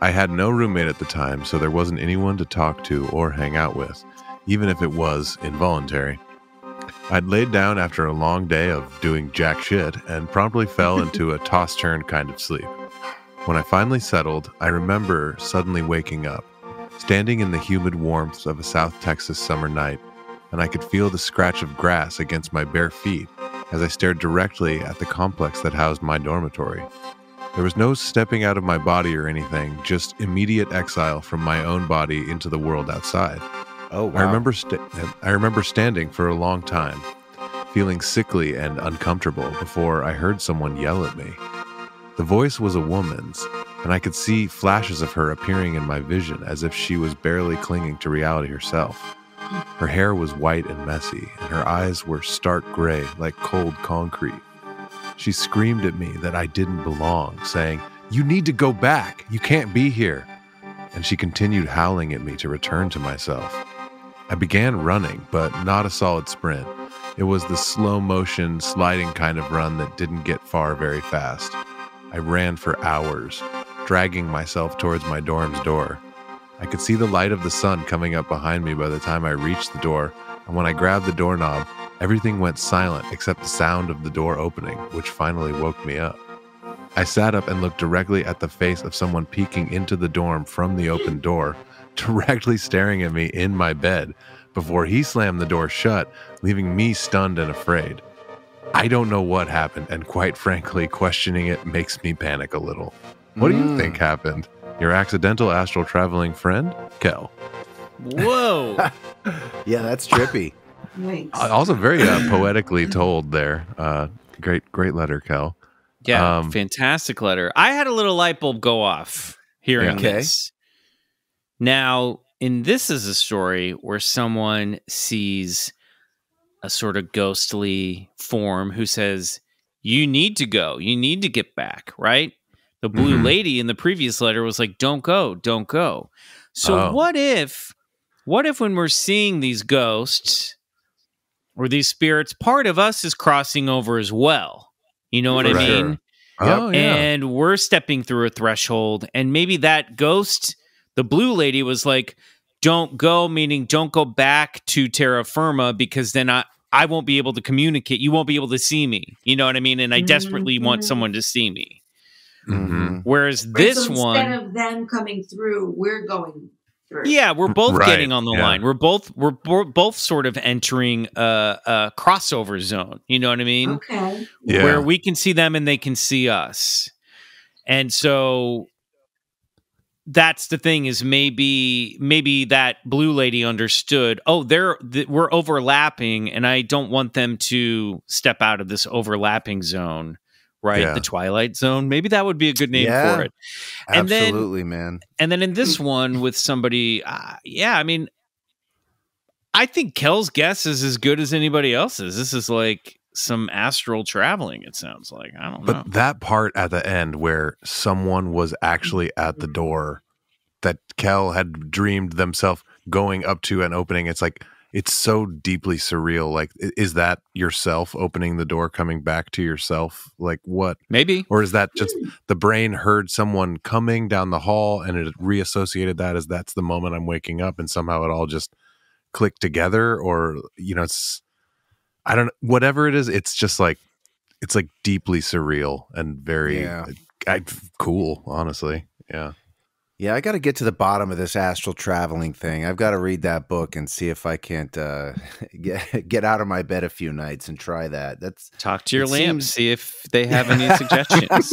I had no roommate at the time so there wasn't anyone to talk to or hang out with even if it was involuntary. I'd laid down after a long day of doing jack shit and promptly fell into a toss turn kind of sleep. When i finally settled i remember suddenly waking up standing in the humid warmth of a south texas summer night and I could feel the scratch of grass against my bare feet as I stared directly at the complex that housed my dormitory. There was no stepping out of my body or anything, just immediate exile from my own body into the world outside. Oh, wow. I remember I remember standing for a long time, feeling sickly and uncomfortable before I heard someone yell at me. The voice was a woman's, and I could see flashes of her appearing in my vision as if she was barely clinging to reality herself. Her hair was white and messy, and her eyes were stark gray like cold concrete. She screamed at me that I didn't belong, saying, You need to go back. You can't be here. And she continued howling at me to return to myself. I began running, but not a solid sprint. It was the slow motion, sliding kind of run that didn't get far very fast. I ran for hours, dragging myself towards my dorm's door. I could see the light of the sun coming up behind me by the time I reached the door, and when I grabbed the doorknob, everything went silent except the sound of the door opening, which finally woke me up. I sat up and looked directly at the face of someone peeking into the dorm from the open door, directly staring at me in my bed, before he slammed the door shut, leaving me stunned and afraid. I don't know what happened, and quite frankly, questioning it makes me panic a little. What do you Mm. think happened? Your accidental astral traveling friend, Kel. Whoa. Yeah, that's trippy. Wait. Uh, Also, very uh, poetically told there. Uh, great, great letter, Kel. Yeah, Um, fantastic letter. I had a little light bulb go off hearing Yeah. Okay. this. Now, in this is a story where someone sees a sort of ghostly form who says, "You need to go. You need to get back." Right? The blue Mhm. lady in the previous letter was like, "Don't go. Don't go." So Oh. what if what if when we're seeing these ghosts or these spirits, part of us is crossing over as well? You know what I mean? sure. Oh, yeah. and we're stepping through a threshold and maybe that ghost the blue lady was like don't go meaning don't go back to terra firma because then i i won't be able to communicate you won't be able to see me you know what i mean and i desperately want Mhm. someone to see me Mhm. whereas Right, this so one instead of them coming through, we're going through. yeah we're both Right, getting on the yeah. line we're both we're, bo- both sort of entering a, a crossover zone you know what i mean Okay. Yeah. where we can see them and they can see us. And so that's the thing is maybe maybe that blue lady understood oh they're th- we're overlapping and i don't want them to step out of this overlapping zone right Yeah. the twilight zone maybe that would be a good name Yeah. for it And then- Absolutely, man. and then in this one with somebody uh, yeah i mean i think kel's guess is as good as anybody else's this is like some astral traveling it sounds like i don't know But that part at the end where someone was actually at the door that Kel had dreamed themselves going up to and opening, it's like it's so deeply surreal. Like, is that yourself opening the door, coming back to yourself? Like, what? maybe Or is that just hmm. the brain heard someone coming down the hall and it reassociated that as that's the moment I'm waking up and somehow it all just clicked together? Or, you know, it's, I don't know, whatever it is, it's just like, it's like deeply surreal and very Yeah. Uh, I, cool, honestly. Yeah. Yeah, I got to get to the bottom of this astral traveling thing. I've got to read that book and see if I can't uh, get get out of my bed a few nights and try that. That's talk to your It lamps seems- see if they have any suggestions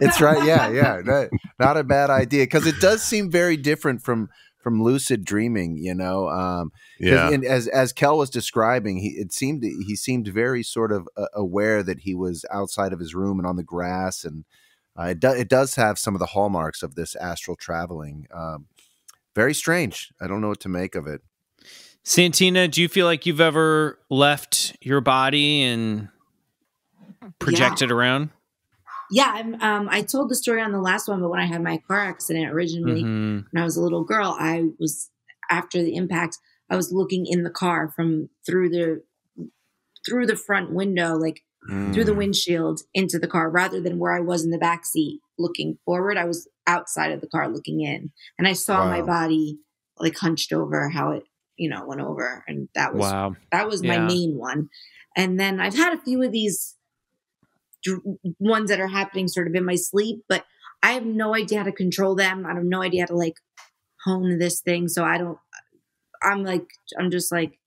it's right. Yeah, yeah, not, not a bad idea because it does seem very different from from lucid dreaming. You know, um, 'cause- Yeah. And as as Kel was describing, he it seemed he seemed very sort of uh, aware that he was outside of his room and on the grass, and uh, it does it does have some of the hallmarks of this astral traveling. Um, very strange. I don't know what to make of it. santina do you feel like you've ever left your body and projected around Yeah, I'm, um, I told the story on the last one, but when I had my car accident originally, Mhm. when I was a little girl, I was after the impact, I was looking in the car from through the through the front window, like through the Mm. windshield into the car, rather than where I was in the back seat looking forward. I was outside of the car looking in, and I saw my body like hunched over, how it you know went over, and that was wow that was my main one. And then I've had a few of these dr- ones that are happening sort of in my sleep, but I have no idea how to control them. I have no idea how to like hone this thing. So I don't, I'm like, I'm just like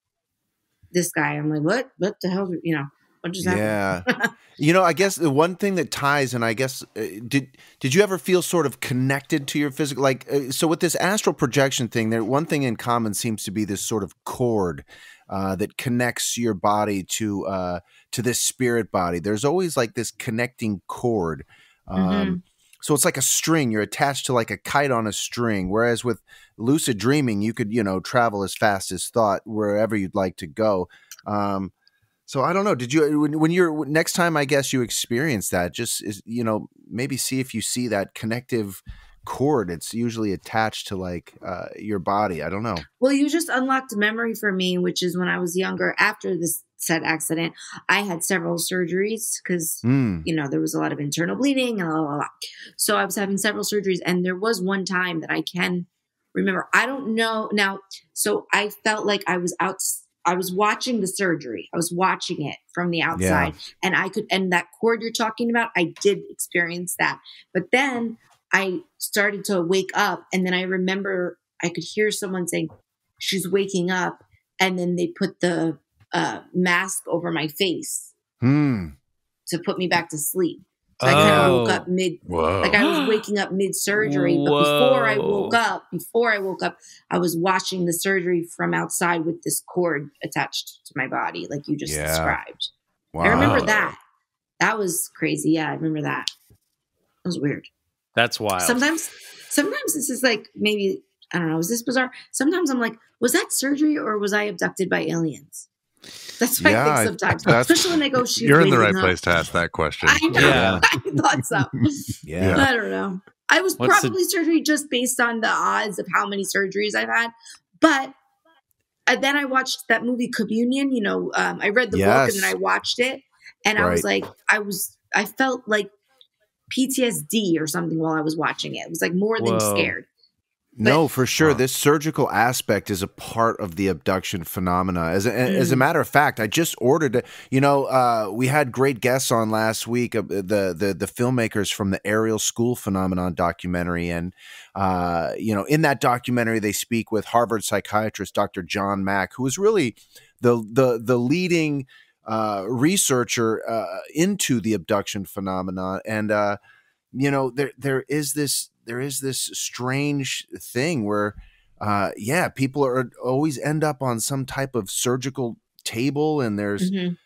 this guy. I'm like, what? What the hell? You know, what just happened? Yeah. you know, I guess the one thing that ties, and I guess uh, did did you ever feel sort of connected to your physical? Like, uh, so with this astral projection thing, there one thing in common seems to be this sort of cord uh, that connects your body to uh, to this spirit body. There's always like this connecting cord. Um, Mhm. So it's like a string. You're attached to like a kite on a string. Whereas with lucid dreaming, you could you know travel as fast as thought wherever you'd like to go. Um, so I don't know. Did you when, when you're next time? I guess you experience that. Just is you know maybe see if you see that connective cord. It's usually attached to like uh, your body. I don't know. Well, you just unlocked a memory for me, which is when I was younger, after this said accident, I had several surgeries because Mm. you know, there was a lot of internal bleeding and blah, blah, blah. So I was having several surgeries. And there was one time that I can remember. I don't know now. So I felt like I was out. I was watching the surgery. I was watching it from the outside, and I could. And that cord you're talking about, I did experience that. But then I started to wake up, and then I remember I could hear someone saying, "She's waking up," and then they put the uh, mask over my face Hmm. to put me back to sleep. So I kind of woke Oh. up mid, Whoa. like I was waking up mid surgery, but before I woke up, before I woke up, I was watching the surgery from outside with this cord attached to my body, like you just Yeah. described. Wow. I remember that. That was crazy. Yeah, I remember that. That was weird. That's wild. Sometimes, sometimes this is like maybe I don't know. Is this bizarre? Sometimes I'm like, was that surgery or was I abducted by aliens? That's what Yeah, I I- think sometimes, that's- especially when they go. She's You're in the right up." place to ask that question. I know. Yeah. I thought so. Yeah. I don't know. I was What's the- probably surgery just based on the odds of how many surgeries I've had. But and then I watched that movie Communion. You know, um, I read the book and then I watched it, and I was like, I was, I felt like PTSD or something while I was watching it. It was like more than Whoa. scared. No, for sure. Wow. This surgical aspect is a part of the abduction phenomena. As a, as a Mm. matter of fact, I just ordered. It, you know, uh, we had great guests on last week. Uh, the the the filmmakers from the Ariel School Phenomenon documentary, and uh, you know, in that documentary, they speak with Harvard psychiatrist Dr. John Mack, who was really the the the leading uh, researcher uh, into the abduction phenomenon, and uh, you know, there there is this there is this strange thing where, uh, yeah, people are always end up on some type of surgical table, and there's Mhm.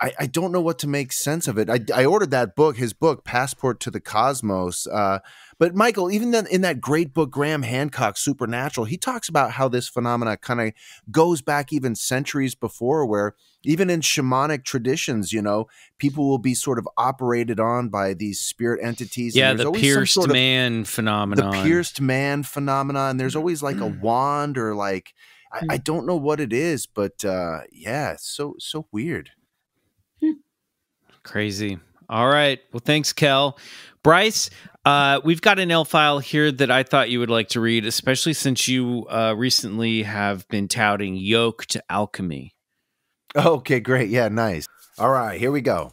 I, I don't know what to make sense of it. I, I ordered that book, his book, Passport to the Cosmos. Uh, but Michael, even then, in that great book, Graham Hancock, Supernatural, he talks about how this phenomena kind of goes back even centuries before, where even in shamanic traditions, you know, people will be sort of operated on by these spirit entities. yeah, there's the always some pierced sort of- man phenomenon. the pierced man phenomenon. and there's always like a wand or like I, I don't know what it is but uh yeah so so weird Crazy. All right. Well, thanks, Kel. Bryce, uh, we've got an L file here that I thought you would like to read, especially since you uh, recently have been touting Yoked Alchemy. Okay great yeah nice all right here we go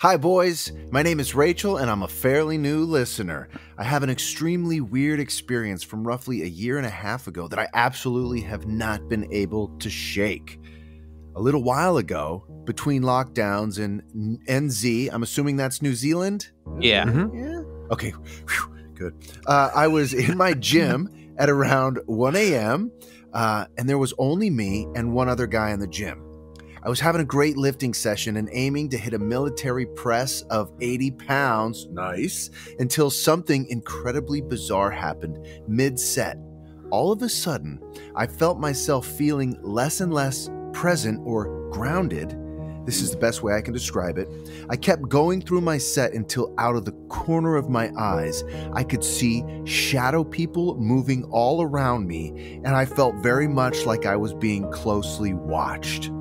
hi boys my name is rachel and i'm a fairly new listener i have an extremely weird experience from roughly a year and a half ago that i absolutely have not been able to shake a little while ago between lockdowns in nz i'm assuming that's new zealand Yeah. Yeah. Okay. Whew. Good. Uh, I was in my gym at around 1 a.m., uh, and there was only me and one other guy in the gym. I was having a great lifting session and aiming to hit a military press of 80 pounds. Nice. Until something incredibly bizarre happened mid set. All of a sudden, I felt myself feeling less and less present or grounded. This is the best way I can describe it. I kept going through my set until out of the corner of my eyes, I could see shadow people moving all around me, and I felt very much like I was being closely watched.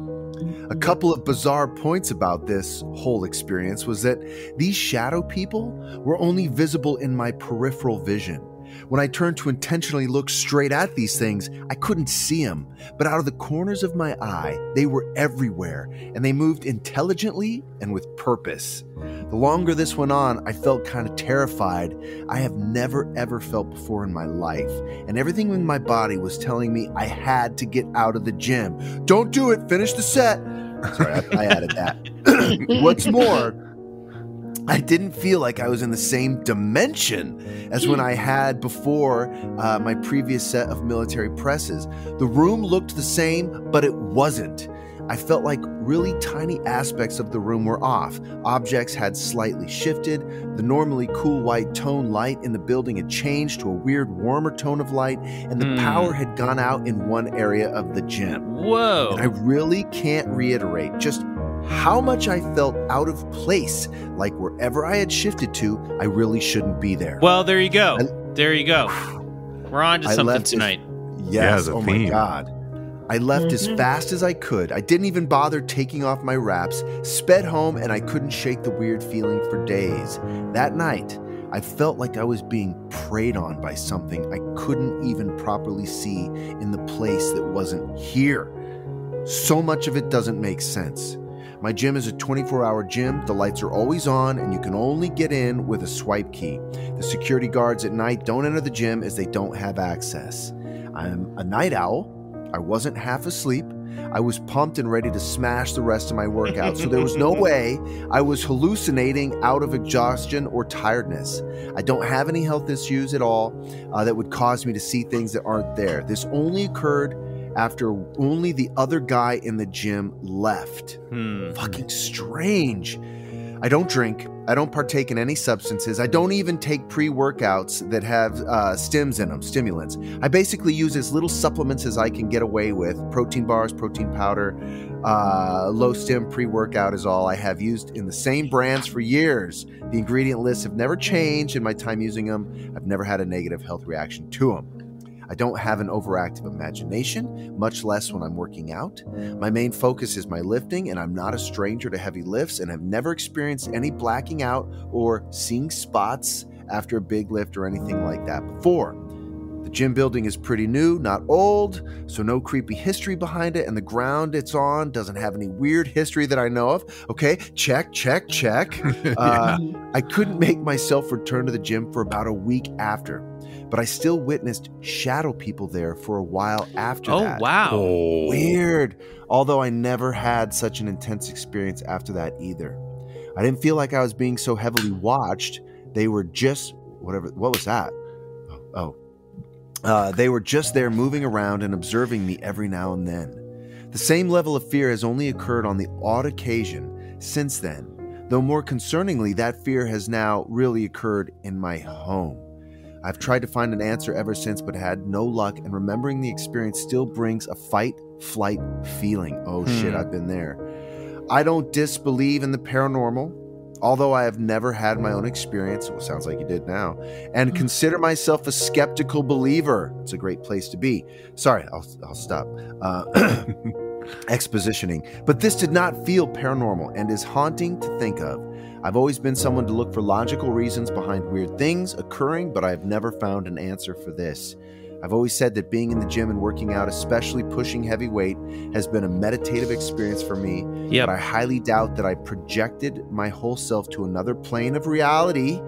A couple of bizarre points about this whole experience was that these shadow people were only visible in my peripheral vision. When I turned to intentionally look straight at these things, I couldn't see them, but out of the corners of my eye, they were everywhere, and they moved intelligently and with purpose. The longer this went on, I felt kind of terrified. I have never ever felt before in my life, and everything in my body was telling me I had to get out of the gym. Don't do it, finish the set. Sorry, I, I added that. What's more, I didn't feel like I was in the same dimension as when I had before uh, my previous set of military presses. The room looked the same, but it wasn't. I felt like really tiny aspects of the room were off. Objects had slightly shifted. The normally cool white tone light in the building had changed to a weird warmer tone of light, and the Hmm. power had gone out in one area of the gym. Whoa. And I really can't reiterate just how much I felt out of place, like wherever I had shifted to, I really shouldn't be there. well, there you go. I- there you go. We're on to I something left it- tonight. Yes. as a oh theme. my god. I left as Mhm. fast as I could. I didn't even bother taking off my wraps, sped home, and I couldn't shake the weird feeling for days. That night, I felt like I was being preyed on by something I couldn't even properly see in the place that wasn't here. So much of it doesn't make sense. My gym is a 24 hour gym. The lights are always on, and you can only get in with a swipe key. The security guards at night don't enter the gym as they don't have access. I'm a night owl. I wasn't half asleep. I was pumped and ready to smash the rest of my workout, so there was no way I was hallucinating out of exhaustion or tiredness. I don't have any health issues at all uh, that would cause me to see things that aren't there. This only occurred after only the other guy in the gym left. Hmm. Fucking strange. I don't drink. I don't partake in any substances. I don't even take pre workouts that have uh, stims in them, stimulants. I basically use as little supplements as I can get away with protein bars, protein powder, uh, low stim pre workout is all I have used in the same brands for years. The ingredient lists have never changed in my time using them. I've never had a negative health reaction to them. I don't have an overactive imagination, much less when I'm working out. My main focus is my lifting, and I'm not a stranger to heavy lifts and have never experienced any blacking out or seeing spots after a big lift or anything like that before. The gym building is pretty new, not old, so no creepy history behind it, and the ground it's on doesn't have any weird history that I know of. Okay, check, check, check. Uh, I couldn't make myself return to the gym for about a week after, but I still witnessed shadow people there for a while after Oh that. wow. Oh. Weird. Although I never had such an intense experience after that either. I didn't feel like I was being so heavily watched. They were just whatever. What was that? Oh, oh. Uh, they were just there moving around and observing me every now and then. The same level of fear has only occurred on the odd occasion since then, though more concerningly, that fear has now really occurred in my home. I've tried to find an answer ever since, but had no luck, and remembering the experience still brings a fight flight feeling. Oh shit, Hmm. I've been there. I don't disbelieve in the paranormal, although I have never had my own experience. Well, sounds like you did now, and consider myself a skeptical believer. It's a great place to be. Sorry, I'll, I'll stop. Uh, expositioning, but this did not feel paranormal and is haunting to think of. I've always been someone to look for logical reasons behind weird things occurring, but I have never found an answer for this. I've always said that being in the gym and working out, especially pushing heavy weight, has been a meditative experience for me. Yep. But I highly doubt that I projected my whole self to another plane of reality.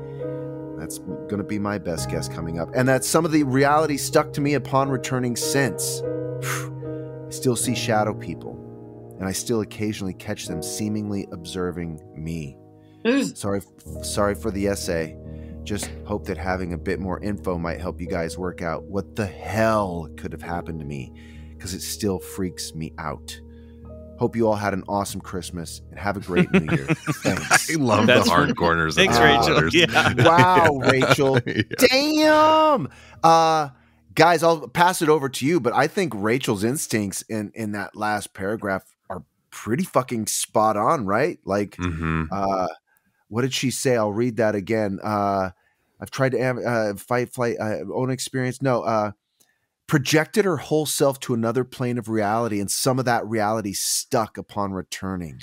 That's going to be my best guess coming up. And that some of the reality stuck to me upon returning since. I still see shadow people, and I still occasionally catch them seemingly observing me. Sorry, sorry for the essay. Just hope that having a bit more info might help you guys work out what the hell could have happened to me, because it still freaks me out. Hope you all had an awesome Christmas and have a great New Year. Thanks. I love That's the hard corners. Thanks, of Rachel. Yeah. Wow, Rachel. Yeah. Damn. Uh guys, I'll pass it over to you, but I think Rachel's instincts in in that last paragraph are pretty fucking spot on, right? Like Mhm. uh what did she say? I'll read that again. Uh I've tried to uh, fight flight uh, own experience. No, uh projected her whole self to another plane of reality and some of that reality stuck upon returning.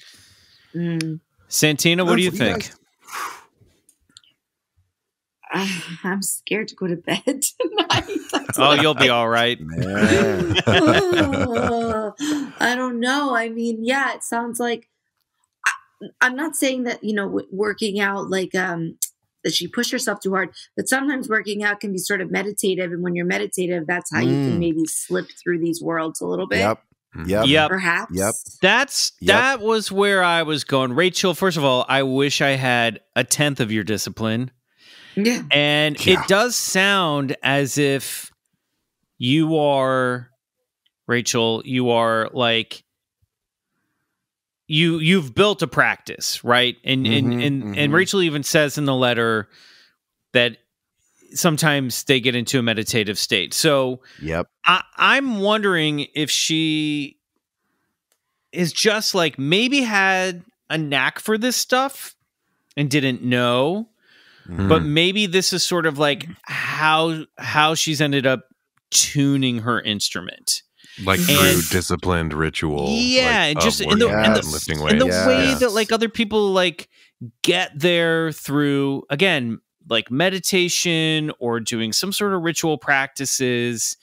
Mm. Santina, what do you What think? guys- I'm scared to go to bed tonight. Oh, you'll be all right. I don't know. I mean, yeah, it sounds like I, I'm not saying that you know working out like um that she pushed herself too hard, but sometimes working out can be sort of meditative, and when you're meditative, that's how you can Mm. maybe slip through these worlds a little bit, Yep. Mhm. Yep. Yep. perhaps. Yep. That's Yep. that was where I was going. Rachel, first of all, I wish I had a tenth of your discipline. Yeah. And Yeah. it does sound as if you are Rachel, you are like you you've built a practice, right? And and Mhm, and, and mhm. Rachel even says in the letter that sometimes they get into a meditative state. So Yep. I, I'm wondering if she is just like maybe had a knack for this stuff and didn't know, Mm-hmm. but maybe this is sort of like how how she's ended up tuning her instrument. Like And- through disciplined ritual. Yeah, like, just in the, working in out the, and lifting in weights. the Yeah. way that like other people like get there through again like meditation or doing some sort of ritual practices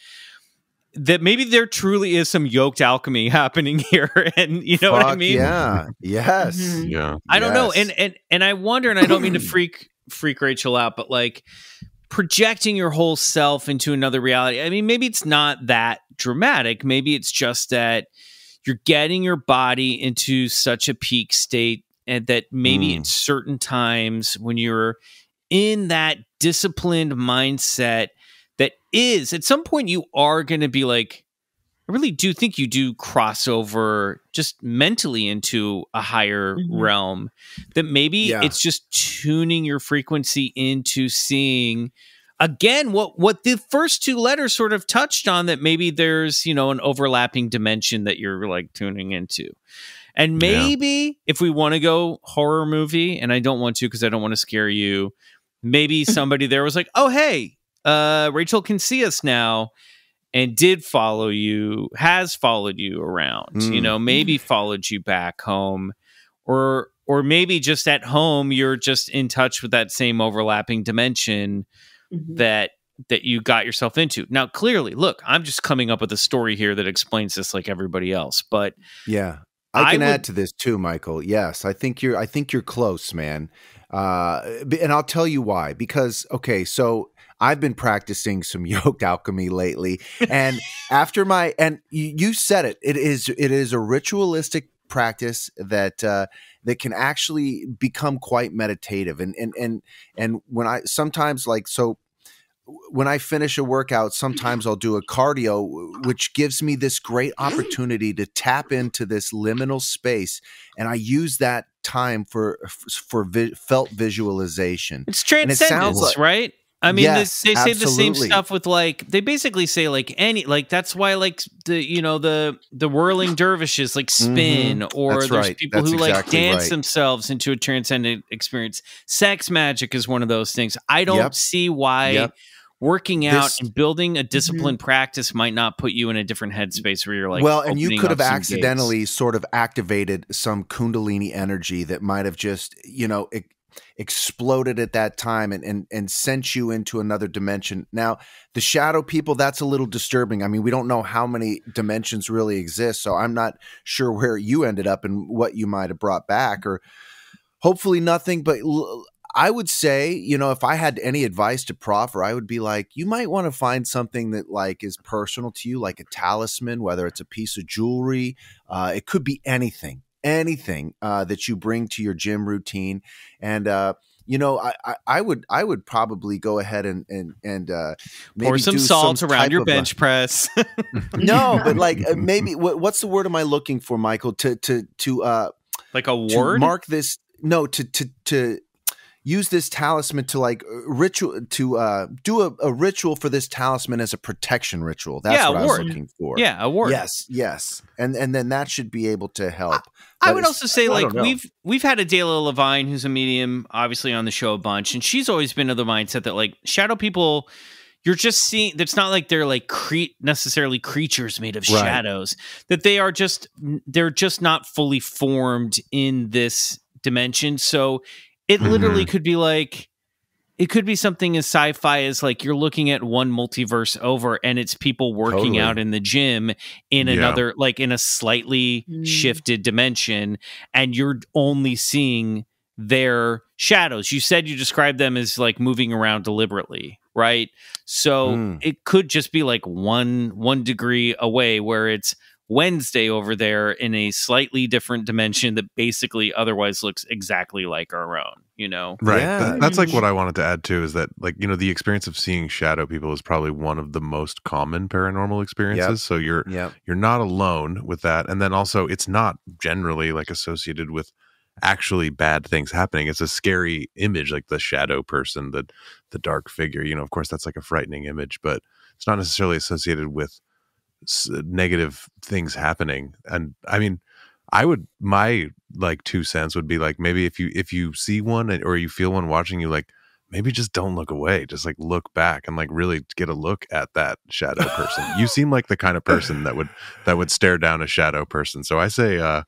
that maybe there truly is some yoked alchemy happening here and you know what i mean Yeah. Yes. Mhm. Yeah. i don't know and and and i wonder and i don't mean to freak freak rachel out but like projecting your whole self into another reality i mean maybe it's not that dramatic maybe it's just that you're getting your body into such a peak state and that maybe Mm. at certain times when you're in that disciplined mindset that is at some point you are going to be like i really do think you do cross over just mentally into a higher Mhm. realm that maybe Yeah. it's just tuning your frequency into seeing again what what the first two letters sort of touched on that maybe there's you know an overlapping dimension that you're like tuning into and Yeah. maybe if we want to go horror movie and i don't want to because i don't want to scare you maybe somebody there was like oh hey uh rachel can see us now and did follow you has followed you around you Mm. know maybe followed you back home or or maybe just at home you're just in touch with that same overlapping dimension Mhm. that that you got yourself into. Now, clearly, look, I'm just coming up with a story here that explains this like everybody else, but Yeah. I I can would- add to this too, Michael. Yes, I think you're I think you're close, man. Uh and I'll tell you why. Because okay, so I've been practicing some yoked alchemy lately and after my and you, you said it, it is it is a ritualistic practice that uh that can actually become quite meditative and and and and when I sometimes like so when I finish a workout, sometimes I'll do a cardio, which gives me this great opportunity to tap into this liminal space, and I use that time for for vi- felt visualization. it's And it sounds transcendence, like- right? I mean, Yes, they say the same stuff with like they basically say like any like that's why like the you know the the whirling dervishes like spin or Mm-hmm. That's there's right. people That's who like dance right. themselves into a transcendent experience. Sex magic is one of those things. I don't Yep. see why Yep. working out This- and building a disciplined practice might not put you in a different headspace where you're like well, and you could have some gates. accidentally sort of activated some kundalini energy that might have just, you know, e- exploded at that time and, and and sent you into another dimension. Now, the shadow people, that's a little disturbing. I mean, we don't know how many dimensions really exist, so I'm not sure where you ended up and what you might have brought back, or hopefully nothing. But I would say, you know, if I had any advice to proffer, I would be like, you might want to find something that like is personal to you, like a talisman, whether it's a piece of jewelry, uh, it could be anything, anything uh, that you bring to your gym routine, and uh, you know, I, I, I would, I would probably go ahead and and and uh, pour maybe some do salt some around your of a- bench press. no, but like uh, maybe what, what's the word am I looking for, Michael? To to to uh like a to ward. mark this no to to to use this talisman to like uh, ritual to uh do a, a ritual for this talisman as a protection ritual. That's Yeah, what i was looking for. Yeah, a ward. yes yes. And and then that should be able to help. I But would also say I like we've we've had Adela Levine who's a medium obviously on the show a bunch and she's always been of the mindset that like shadow people you're just seeing it's not like they're like cre- necessarily creatures made of Right. shadows that they are just they're just not fully formed in this dimension. So it literally could be like it could be something as sci-fi as like you're looking at one multiverse over and it's people working Totally. out in the gym in Yeah. another like in a slightly Mm. shifted dimension and you're only seeing their shadows you said you described them as like moving around deliberately right so Mm. it could just be like one one degree away where it's wednesday over there in a slightly different dimension that basically otherwise looks exactly like our own you know Right. Yeah. That- that's like what I wanted to add too is that like you know the experience of seeing shadow people is probably one of the most common paranormal experiences. So you're yeah you're not alone with that and then also it's not generally like associated with actually bad things happening. It's a scary image like the shadow person, the the dark figure, you know, of course that's like a frightening image, but it's not necessarily associated with s- negative things happening. And I mean, I would my like two cents would be like maybe if you if you see one or you feel one watching you like maybe just don't look away just like look back and like really get a look at that shadow person you seem like the kind of person that would that would stare down a shadow person so i say uh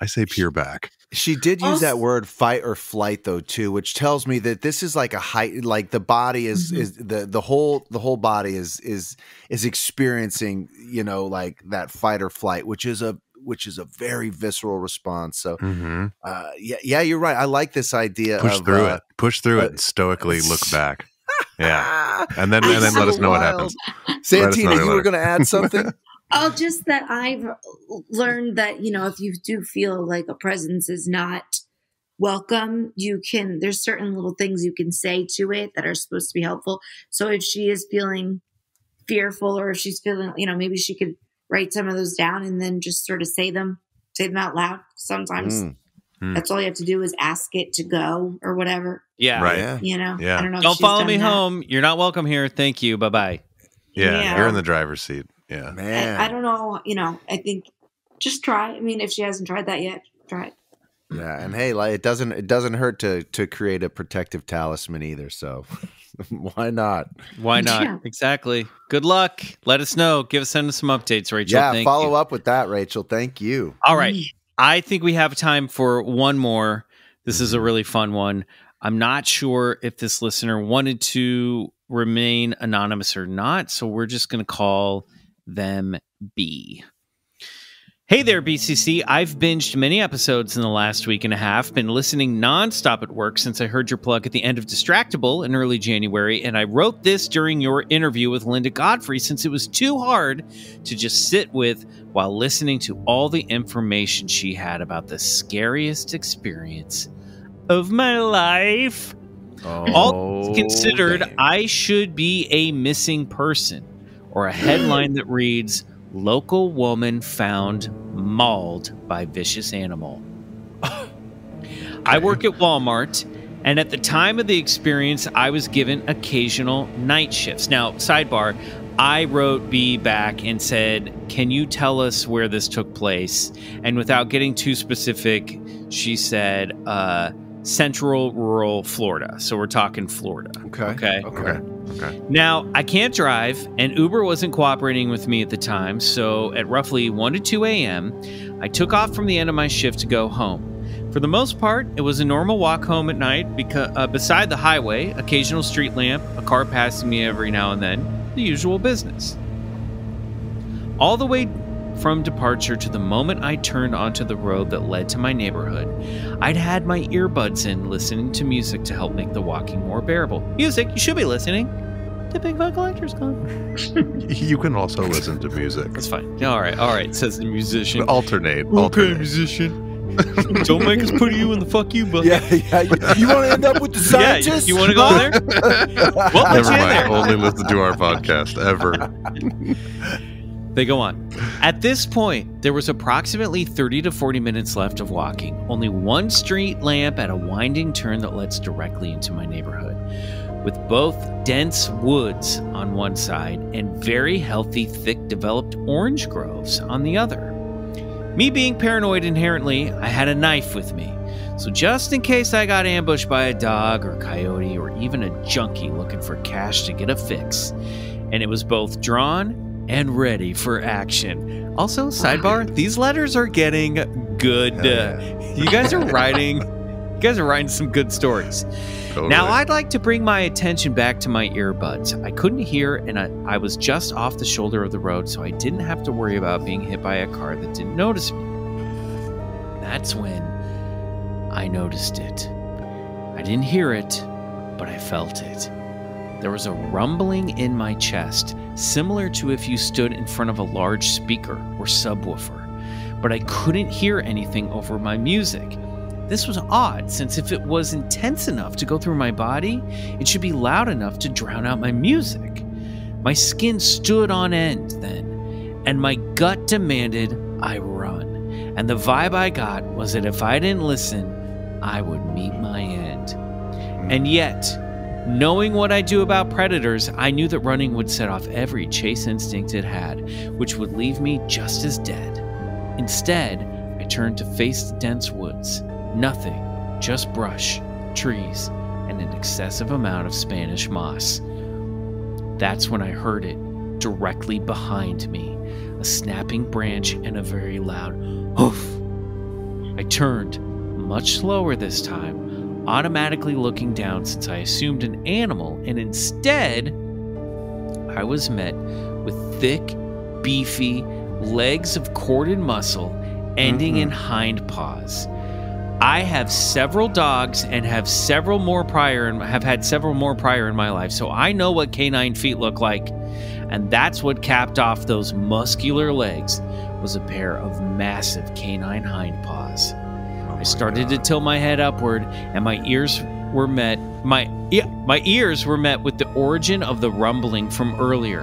i say peer back She did use Also- that word fight or flight though too, which tells me that this is like a height like the body is Mhm. is the the whole the whole body is is is experiencing, you know, like that fight or flight, which is a which is a very visceral response. So hmm uh yeah, yeah, you're right. I like this idea Push of, through uh, it. Push through uh, it and stoically look back. Yeah. ah, And then and then let us know what happens. Santina, another you were going to add something? Oh, just that I've learned that, you know, if you do feel like a presence is not welcome, you can, there's certain little things you can say to it that are supposed to be helpful. So if she is feeling fearful or if she's feeling, you know, maybe she could write some of those down and then just sort of say them, say them out loud. Sometimes Mm, Mm. that's all you have to do is ask it to go or whatever, Yeah. Right. yeah. you know? Yeah. I don't know. Don't she's follow me that. home. You're not welcome here. Thank you. Bye bye. Yeah, Yeah. you're in the driver's seat. Yeah. Man. I, I don't know, you know, I think just try. I mean, if she hasn't tried that yet, try it. Yeah, and hey, like it doesn't it doesn't hurt to to create a protective talisman either. So why not? Why not? Yeah. Exactly. Good luck. Let us know. Give us send us some updates, Rachel. yeah, Thank follow you. up with that, Rachel. Thank you. All right. Mm. I think we have time for one more. This is a mm-hmm. really fun one. I'm not sure if this listener wanted to remain anonymous or not, so we're just going to call them be. Hey there, BCC. I've binged many episodes in the last week and a half, been listening nonstop at work since I heard your plug at the end of Distractible in early January, and I wrote this during your interview with Linda Godfrey since it was too hard to just sit with while listening to all the information she had about the scariest experience of my life. All oh, considered, dang. I should be a missing person or a headline that reads Local woman found mauled by vicious animal. I work at Walmart, and at the time of the experience, I was given occasional night shifts. Now, sidebar, I wrote B back and said, Can you tell us where this took place? And without getting too specific, she said, uh, Central rural Florida. So we're talking Florida. Okay. Okay. Okay. Okay. Now, I can't drive, and Uber wasn't cooperating with me at the time, so at roughly 1 to 2 a.m., I took off from the end of my shift to go home. For the most part, it was a normal walk home at night because uh, beside the highway, occasional street lamp, a car passing me every now and then, the usual business. All the way from departure to the moment I turned onto the road that led to my neighborhood, I'd had my earbuds in listening to music to help make the walking more bearable. Music, you should be listening to Bigfoot Collectors Club. You can also listen to music. That's fine. All right, all right, says the musician. Alternate. alternate. musician. Don't make us put you in the fuck you bucket. Yeah, yeah. You, want to end up with the scientists? Yeah, scientist? you want to go there? We'll Never mind. there. Only listen to our podcast ever. They go on. At this point, there was approximately 30 to 40 minutes left of walking. Only one street lamp at a winding turn that leads directly into my neighborhood. With both dense woods on one side and very healthy, thick, developed orange groves on the other. Me being paranoid inherently, I had a knife with me. So just in case I got ambushed by a dog or coyote or even a junkie looking for cash to get a fix. And it was both drawn and ready for action. Also, sidebar, these letters are getting good. Yeah. You guys are writing you guys are writing some good stories. Totally. Now, I'd like to bring my attention back to my earbuds. I couldn't hear, and I, I was just off the shoulder of the road, so I didn't have to worry about being hit by a car that didn't notice me. That's when I noticed it. I didn't hear it, but I felt it. There was a rumbling in my chest, similar to if you stood in front of a large speaker or subwoofer, but I couldn't hear anything over my music. This was odd, since if it was intense enough to go through my body, it should be loud enough to drown out my music. My skin stood on end then, and my gut demanded I run. And the vibe I got was that if I didn't listen, I would meet my end. And yet, knowing what I do about predators, I knew that running would set off every chase instinct it had, which would leave me just as dead. Instead, I turned to face the dense woods. Nothing, just brush, trees, and an excessive amount of Spanish moss. That's when I heard it directly behind me a snapping branch and a very loud hoof. I turned, much slower this time, automatically looking down since I assumed an animal, and instead, I was met with thick, beefy legs of corded muscle ending in mm-hmm. hind paws. I have several dogs and have several more prior and have had several more prior in my life, so I know what canine feet look like, and that's what capped off those muscular legs was a pair of massive canine hind paws. I started to tilt my head upward, and my ears were met. My yeah, my ears were met with the origin of the rumbling from earlier,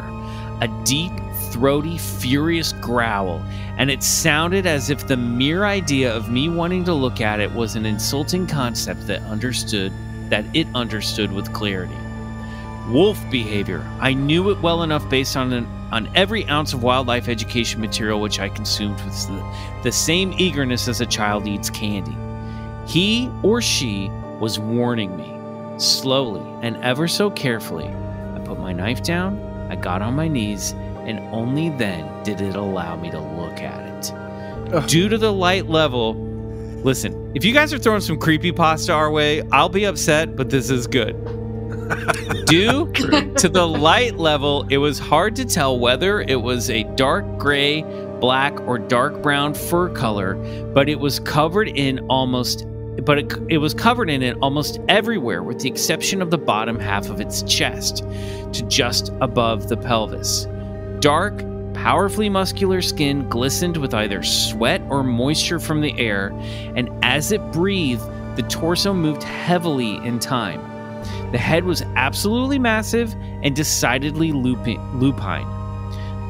a deep, throaty, furious growl, and it sounded as if the mere idea of me wanting to look at it was an insulting concept that understood that it understood with clarity. Wolf behavior. I knew it well enough based on an, on every ounce of wildlife education material which I consumed with the, the same eagerness as a child eats candy. He or she was warning me. Slowly and ever so carefully, I put my knife down, I got on my knees, and only then did it allow me to look at it. Due to the light level, listen, if you guys are throwing some creepy pasta our way, I'll be upset, but this is good. Due to the light level, it was hard to tell whether it was a dark gray, black, or dark brown fur color, but it was covered in almost but it, it was covered in it almost everywhere with the exception of the bottom half of its chest to just above the pelvis. Dark, powerfully muscular skin glistened with either sweat or moisture from the air, and as it breathed, the torso moved heavily in time. The head was absolutely massive and decidedly lupine.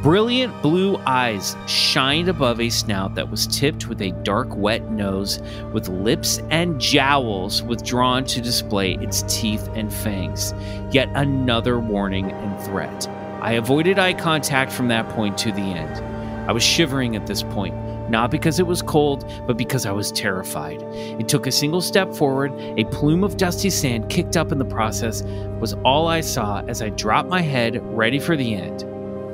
Brilliant blue eyes shined above a snout that was tipped with a dark, wet nose, with lips and jowls withdrawn to display its teeth and fangs. Yet another warning and threat. I avoided eye contact from that point to the end. I was shivering at this point, not because it was cold, but because I was terrified. It took a single step forward, a plume of dusty sand kicked up in the process was all I saw as I dropped my head, ready for the end.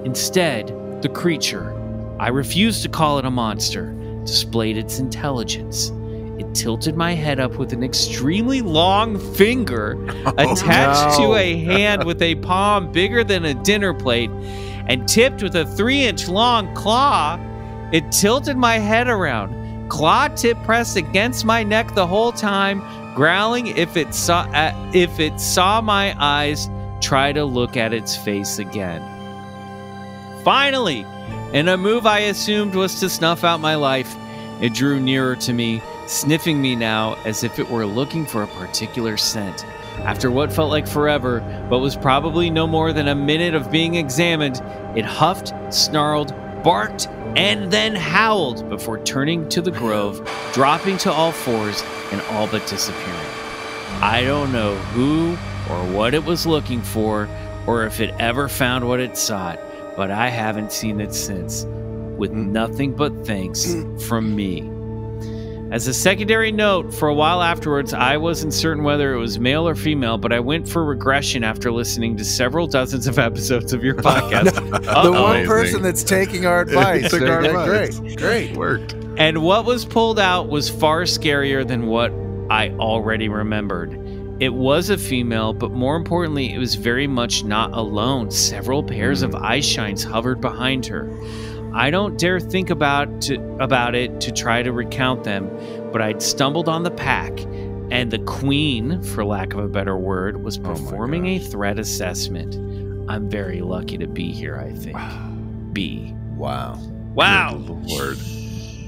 Instead, the creature, I refused to call it a monster, displayed its intelligence. It tilted my head up with an extremely long finger oh, attached to a hand with a palm bigger than a dinner plate and tipped with a three inch long claw. It tilted my head around, claw tip pressed against my neck the whole time, growling if it saw uh, if it saw my eyes try to look at its face again. Finally, in a move I assumed was to snuff out my life, it drew nearer to me, sniffing me now as if it were looking for a particular scent. After what felt like forever, but was probably no more than a minute of being examined, it huffed, snarled, barked, and then howled before turning to the grove, dropping to all fours, and all but disappearing. I don't know who or what it was looking for, or if it ever found what it sought, but I haven't seen it since, with mm. nothing but thanks mm. from me. As a secondary note, for a while afterwards, I wasn't certain whether it was male or female, but I went for regression after listening to several dozens of episodes of your podcast. the one Amazing. person that's taking our advice. Took our advice. Great, great. Worked. And what was pulled out was far scarier than what I already remembered. It was a female, but more importantly, it was very much not alone. Several pairs of hmm. eye shines hovered behind her. I don't dare think about to, about it to try to recount them, but I'd stumbled on the pack, and the queen, for lack of a better word, was oh my performing a threat assessment. I'm very lucky to be here, I think. B. Wow. Wow. Lord.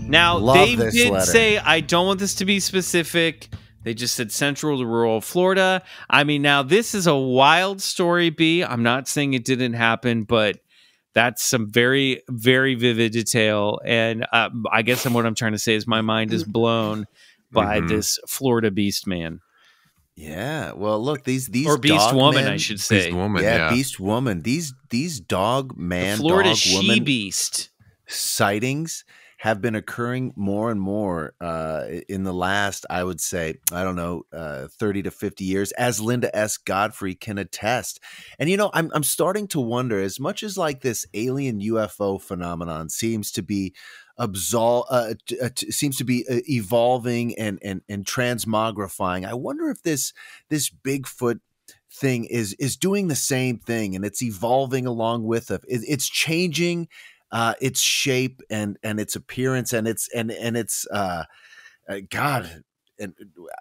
Now Love they did letter. say I don't want this to be specific. They just said central to rural Florida. I mean, now this is a wild story, B. I'm not saying it didn't happen, but that's some very, very vivid detail. And uh, I guess what I'm trying to say is my mind is blown by Mhm. this Florida beast man Yeah. Well, look these these or beast dog woman, men- I should say. Beast woman, yeah, yeah. beast woman. These these dog man, the Florida dog she woman beast. sightings have been occurring more and more uh, in the last, I would say, I don't know, uh, thirty to fifty years, as Linda S. Godfrey can attest. And you know, I'm I'm starting to wonder, as much as like this alien UFO phenomenon seems to be absolve uh, t- uh, t- seems to be uh, evolving and and and transmogrifying. I wonder if this this Bigfoot thing is is doing the same thing and it's evolving along with it. it it's changing uh, its shape and and its appearance and its and and its uh, uh, God and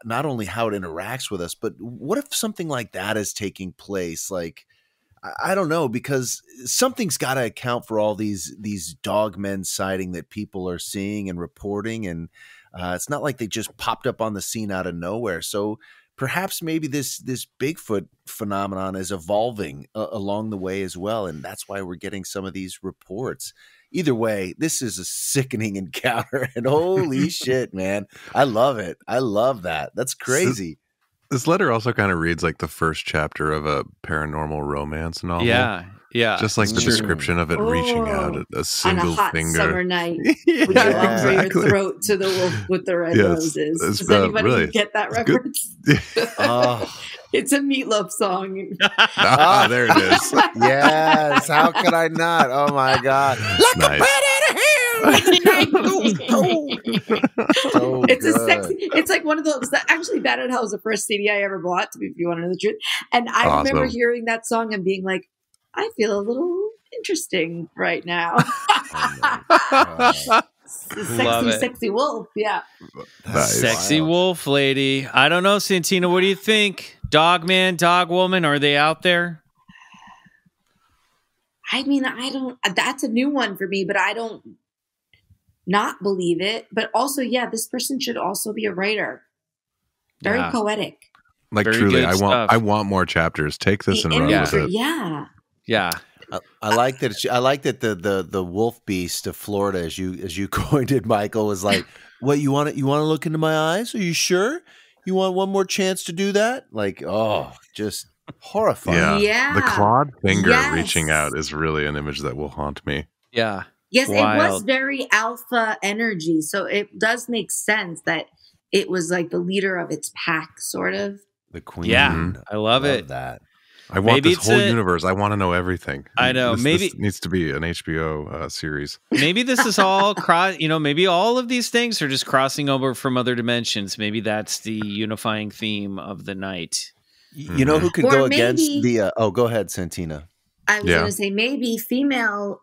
not only how it interacts with us, but what if something like that is taking place? Like I, don't know because something's got to account for all these these dog men sighting that people are seeing and reporting, and uh, it's not like they just popped up on the scene out of nowhere. So perhaps maybe this this Bigfoot phenomenon is evolving uh, along the way as well, and that's why we're getting some of these reports. Either way, this is a sickening encounter, and holy shit, man, I love it. I love that. That's crazy. This letter also kind of reads like the first chapter of a paranormal romance novel. Yeah, yeah. Just like the Sure. description of it reaching out Oh, at a On a single hot finger. summer night, yeah, with your arms around exactly. your throat to the wolf with the red Yes, roses. Does uh, anybody really- get that it's good. reference? Oh, It's a Meat Loaf song. ah, there it is. yes. How could I not? Oh my god. Like Nice. a bat out of hell. So it's a sexy. It's like one of those. That actually, Bad at Hell was the first CD I ever bought. To be, if you want to know the truth, and I remember hearing that song and being like, I feel a little interesting right now. Oh God. sexy, sexy wolf. Yeah. Nice. Sexy Wild. wolf lady. I don't know, Santina. What do you think? Dog man, dog woman, are they out there? I mean, I don't. Uh, that's a new one for me, but I don't not believe it. But also, yeah, this person should also be a writer. Very Yeah. poetic. Like Very truly, I want stuff. I want more chapters. Take this The and run with it. yeah. Yeah. I, I like that. She, I like that the the the wolf beast of Florida, as you as you coined it, Michael, was like, "What you want? to You want to look into my eyes? Are you sure? You want one more chance to do that? Like, oh, just horrifying. Yeah. Yeah. The clawed finger Yes. reaching out is really an image that will haunt me. Yeah. Yes, it was very alpha energy. So it does make sense that it was like the leader of its pack, sort of. The queen. Yeah. Mhm. I love it. That. I want Maybe this whole a- universe. I want to know everything. I know, This, maybe- this needs to be an HBO uh, series. Maybe this is all cross. You know, maybe all of these things are just crossing over from other dimensions. Maybe that's the unifying theme of the night. You know who could Or go against the? Uh, oh, go ahead, Santina. I was Yeah. going to say maybe female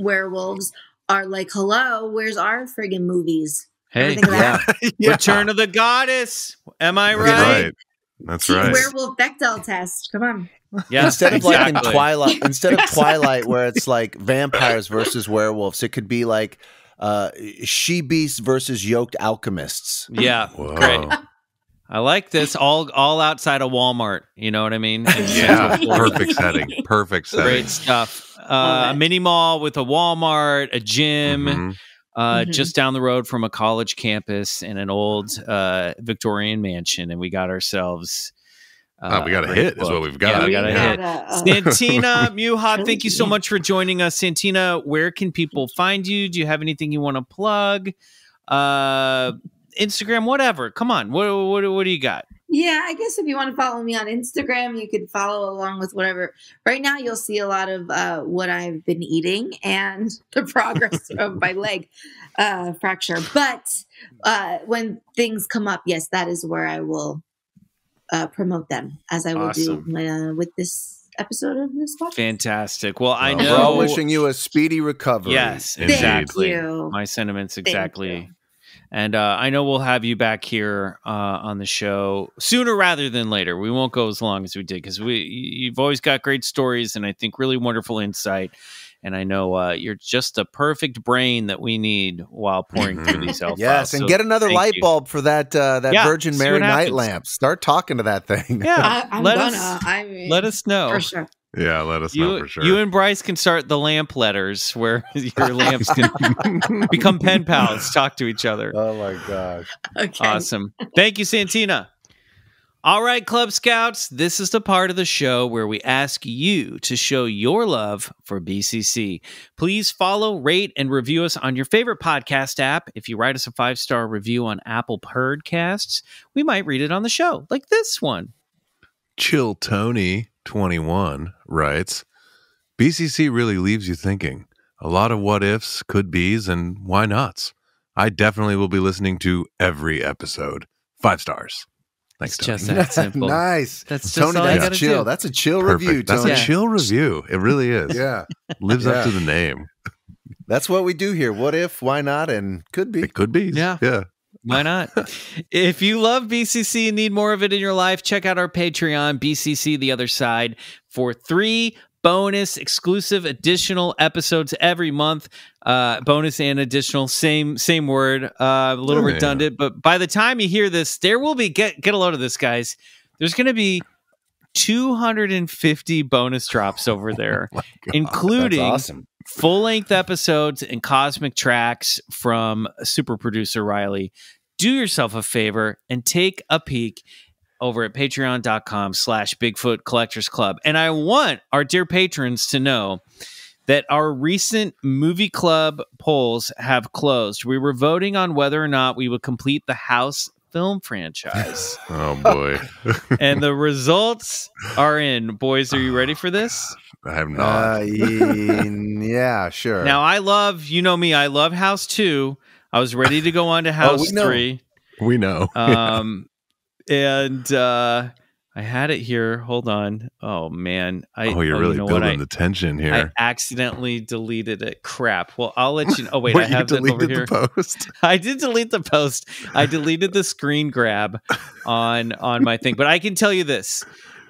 werewolves are like, hello, where's our friggin' movies? Ever Hey, think of that? Return of the Goddess. Am I right? right. That's Teen right. Werewolf Bechdel test. Come on. Yeah. instead of like in. Twilight, instead of Twilight, where it's like vampires versus werewolves, it could be like uh, she beasts versus yoked alchemists. Yeah. Whoa. Great. I like this. All all outside of Walmart. You know what I mean? In Yeah, perfect setting. Perfect setting. Great stuff. Uh, Love a mini mall with a Walmart, a gym, Mhm. Uh, Mhm. just down the road from a college campus and an old uh, Victorian mansion, and we got ourselves. Uh, Oh, we got a great hit is what we've Yeah, got. we got a hit. uh, Santina Muha, thank you so much for joining us. Santina, where can people find you? Do you have anything you want to plug? Uh, Instagram, whatever. Come on. What, what, what do you got? Yeah, I guess if you want to follow me on Instagram, you could follow along with whatever. Right now, you'll see a lot of uh, what I've been eating and the progress of my leg uh, fracture. But uh, when things come up, yes, that is where I will uh, promote them, as I will Awesome. do uh, with this episode of this podcast. Fantastic. Well, I Well, know. We're all wishing you a speedy recovery. Yes, exactly. Thank you. My sentiments Thank exactly. You. And uh, I know we'll have you back here uh, on the show sooner rather than later. We won't go as long as we did because we you've always got great stories and I think really wonderful insight. And I know uh, you're just the perfect brain that we need while pouring through Mhm. these L Yes, files. and So get another thank light you. bulb for that uh, that Yeah, Virgin Mary night happens. lamp. Start talking to that thing. Yeah, I, I'm let gonna. us I mean, let us know. for sure. Yeah, let us know for sure. you and Bryce can start the lamp letters where your lamps can become pen pals, talk to each other. oh my gosh. Okay. Awesome. Thank you, Santina. All right, Club Scouts, this is the part of the show where we ask you to show your love for BCC. Please follow, rate, and review us on your favorite podcast app. If you write us a five star review on Apple Podcasts, we might read it on the show, like this one. Chill Tony 21 writes BCC really leaves you thinking. a lot of what ifs, could be's, and why nots. I definitely will be listening to every episode. Five stars. Thanks, It's Tony. just that simple. nice. That's just Tony, all I gotta chill. do. That's a chill Perfect. review, That's Tony. a chill review. It really is. yeah. Lives Yeah. up to the name. That's what we do here. What if, why not, and could be. It could be. Yeah. Yeah. Why not? if you love BCC and need more of it in your life, check out our Patreon, BCC The Other Side, for three bonus, exclusive, additional episodes every month. Uh, bonus and additional, same same word. Uh, a little Oh, yeah. redundant, but by the time you hear this, there will be get get a load of this, guys. There's going to be 250 bonus drops over oh there, My God. including awesome. full length episodes and cosmic tracks from super producer Riley. Do yourself a favor and take a peek over at patreon.com slash Bigfoot Collectors Club. And I want our dear patrons to know that our recent movie club polls have closed. We were voting on whether or not we would complete the House film franchise. Oh boy. and the results are in. Boys, are you ready for this? I have not. Uh, yeah, sure. Now I love, you know me, I love House 2. I was ready to go on to House we 3. we know. Um and uh I had it here. Hold on. Oh man. I oh, you're oh, you really know building I, the tension here. I accidentally deleted it. Crap. Well, I'll let you know. Oh wait, Wait, I have you it over deleted here. the post. I did delete the post. I deleted the screen grab on on my thing, but I can tell you this.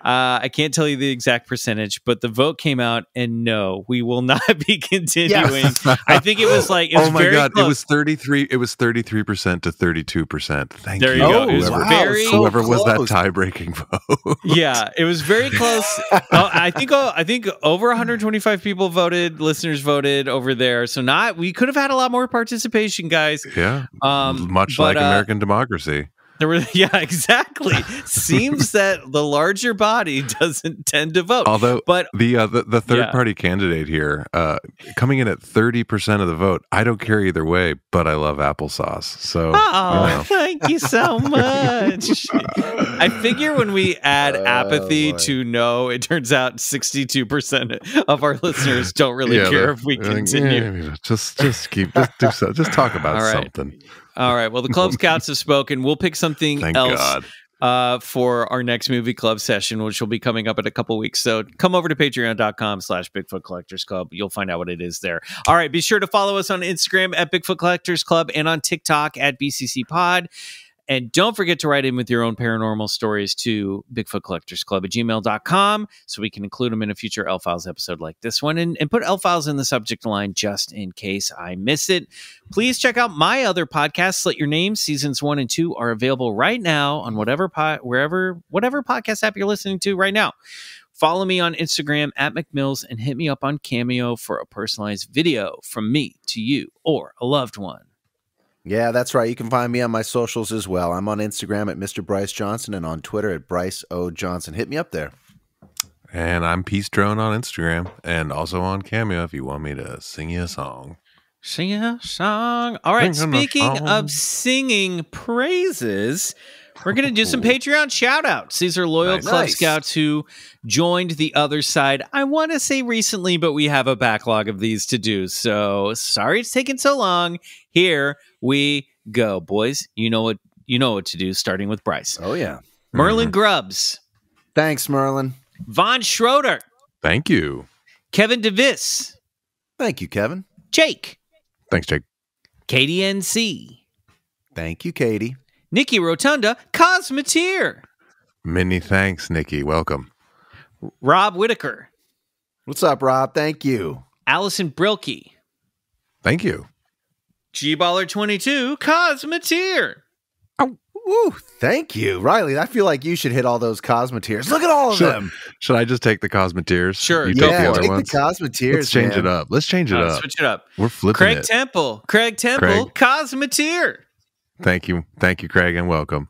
Uh, I can't tell you the exact percentage, but the vote came out, and no, we will not be continuing. I think it was like it was oh my very god, close. it was 33 it was 33% to 32%. Thank There you. you go. Oh, It was wow, very so Whoever was that tie-breaking vote. yeah, it was very close. Oh, I think oh, I think over 125 people voted. Listeners voted over there, so not we could have had a lot more participation, guys. yeah. Um, Much but, like uh, American democracy. There were yeah, exactly. Seems that the larger body doesn't tend to vote, Although but the uh, the, the third Yeah. party candidate here uh, coming in at 30% of the vote. I don't care either way, but I love applesauce. So Oh, you know. thank you so much. I figure when we add Oh, apathy to no, it turns out 62% of our listeners don't really Yeah, care if we continue. yeah, just just keep just do so, just talk about right. something. All right. Well, the Club Scouts have spoken. We'll pick something Thank else God. uh, for our next movie club session, which will be coming up in a couple weeks. So come over to patreon.com slash Bigfoot Collectors Club. You'll find out what it is there. All right. Be sure to follow us on Instagram at Bigfoot Collectors Club and on TikTok at BCC Pod. And don't forget to write in with your own paranormal stories to Bigfoot Collectors Club at gmail.com so we can include them in a future L Files episode like this one and, and put L Files in the subject line just in case I miss it. Please check out my other podcasts. Slit Your Name seasons one and two are available right now on whatever wherever, whatever podcast app you're listening to right now. Follow me on Instagram at McMills and hit me up on Cameo for a personalized video from me to you or a loved one. Yeah, that's right. You can find me on my socials as well. I'm on Instagram at Mr. Bryce Johnson and on Twitter at Bryce O. Johnson. Hit me up there. And I'm Peace Drone on Instagram and also on Cameo if you want me to sing you a song. Sing a song. All right. Sing Speaking of singing praises, we're going to do some Patreon shout outs. These are loyal Nice. Club Nice. Scouts who joined the other side. I want to say recently, but we have a backlog of these to do. So sorry it's taken so long. Here we go, boys. You know what you know what to do, starting with Bryce. Oh, yeah. Merlin mm-hmm. Grubbs, Thanks, Merlin. Von Schroeder, Thank you. Kevin DeVis, Thank you, Kevin. Jake, Thanks, Jake. KDNC, Thank you, Katie. Nikki Rotunda, Cosmeteer. Many thanks, Nikki. Welcome. Rob Whitaker, What's up, Rob? Thank you. Allison Brilke, Thank you. G Baller 22, Cosmeteer, Woo, thank you. Riley, I feel like you should hit all those Cosmeteers. Look at all of Sure. them. Should I just take the Cosmeteers? Sure, You go take yeah, the other take ones? the Cosmeteers. Let's change it up. Let's change it Uh, up. switch it up. We're flipping Craig it. Temple, Craig Temple, Craig. Cosmeteer, Thank you. Thank you, Craig, and welcome.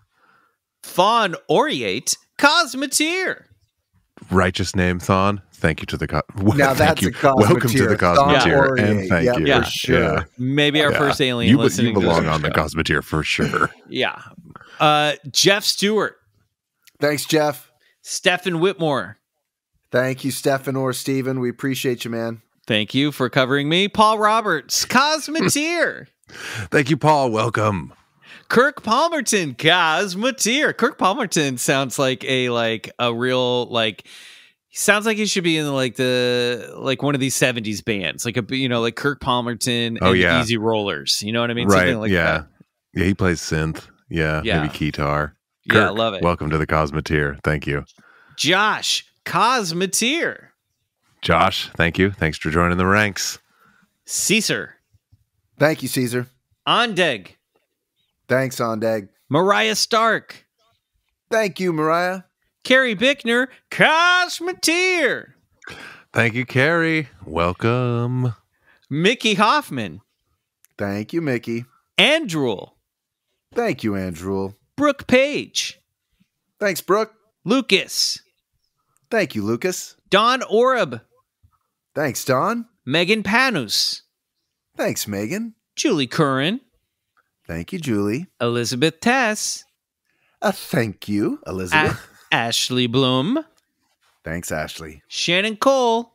Fawn Oriate, Cosmeteer, Righteous name, Thon. Thank you to the co- Now that's you. a Cosmeteer. Welcome to the Thon Cosmeteer, and thank Yeah, you. Yeah. for sure. maybe our Yeah. first alien You, listening you to this belong on the show. Cosmeteer for sure. Yeah. Uh, Jeff Stewart, Thanks, Jeff. Stephen Whitmore, Thank you, Stefan or Steven. We appreciate you, man. Thank you for covering me. Paul Roberts, Cosmeteer. Thank you, Paul. Welcome. Kirk Palmerton, Cosmeteer. Kirk Palmerton sounds like a like a real like sounds like he should be in like the like one of these 70s bands. Like a you know, like Kirk Palmerton Oh, and yeah. Easy Rollers. You know what I mean? right. Something like yeah. that. Yeah, he plays synth. Yeah, Yeah. maybe guitar. Yeah, I love it. Welcome to the Cosmeteer. Thank you. Josh, Cosmeteer. Josh, thank you. Thanks for joining the ranks. Caesar, Thank you, Caesar. On Ondeg, Thanks, Ondag. Mariah Stark, Thank you, Mariah. Carrie Bickner, Cosmeteer. Thank you, Carrie. Welcome. Mickey Hoffman, Thank you, Mickey. Andrew, Thank you, Andrew. Brooke Page, Thanks, Brooke. Lucas, Thank you, Lucas. Don Orab, Thanks, Don. Megan Panus, Thanks, Megan. Julie Curran, Thank you, Julie. Elizabeth Tess, Uh, thank you, A- Elizabeth. Ashley Bloom, Thanks, Ashley. Shannon Cole,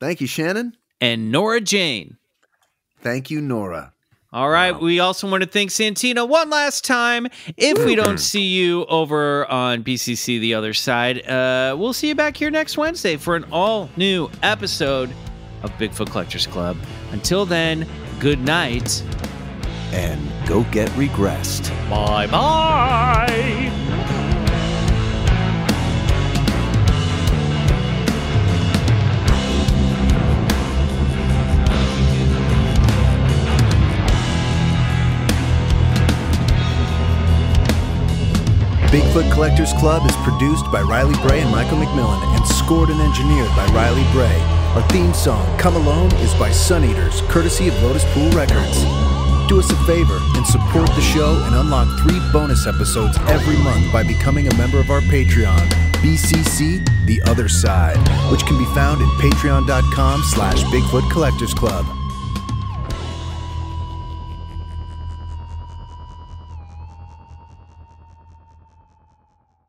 Thank you, Shannon. and Nora Jane. Thank you, Nora. All right. We also want to thank Santina one last time. If we don't see you over on BCC the other side, uh, we'll see you back here next Wednesday for an all new episode of Bigfoot Collectors Club. Until then, good night. And go get regressed. Bye bye. Bigfoot Collectors Club is produced by Riley Bray and Michael McMillian and scored and engineered by Riley Bray. Our theme song, Come Alone, is by Suneaters, courtesy of Lotuspool Records. Do us a favor and support the show and unlock three bonus episodes every month by becoming a member of our Patreon, BCC The Other Side, which can be found at patreon.com slash Bigfoot Collectors Club.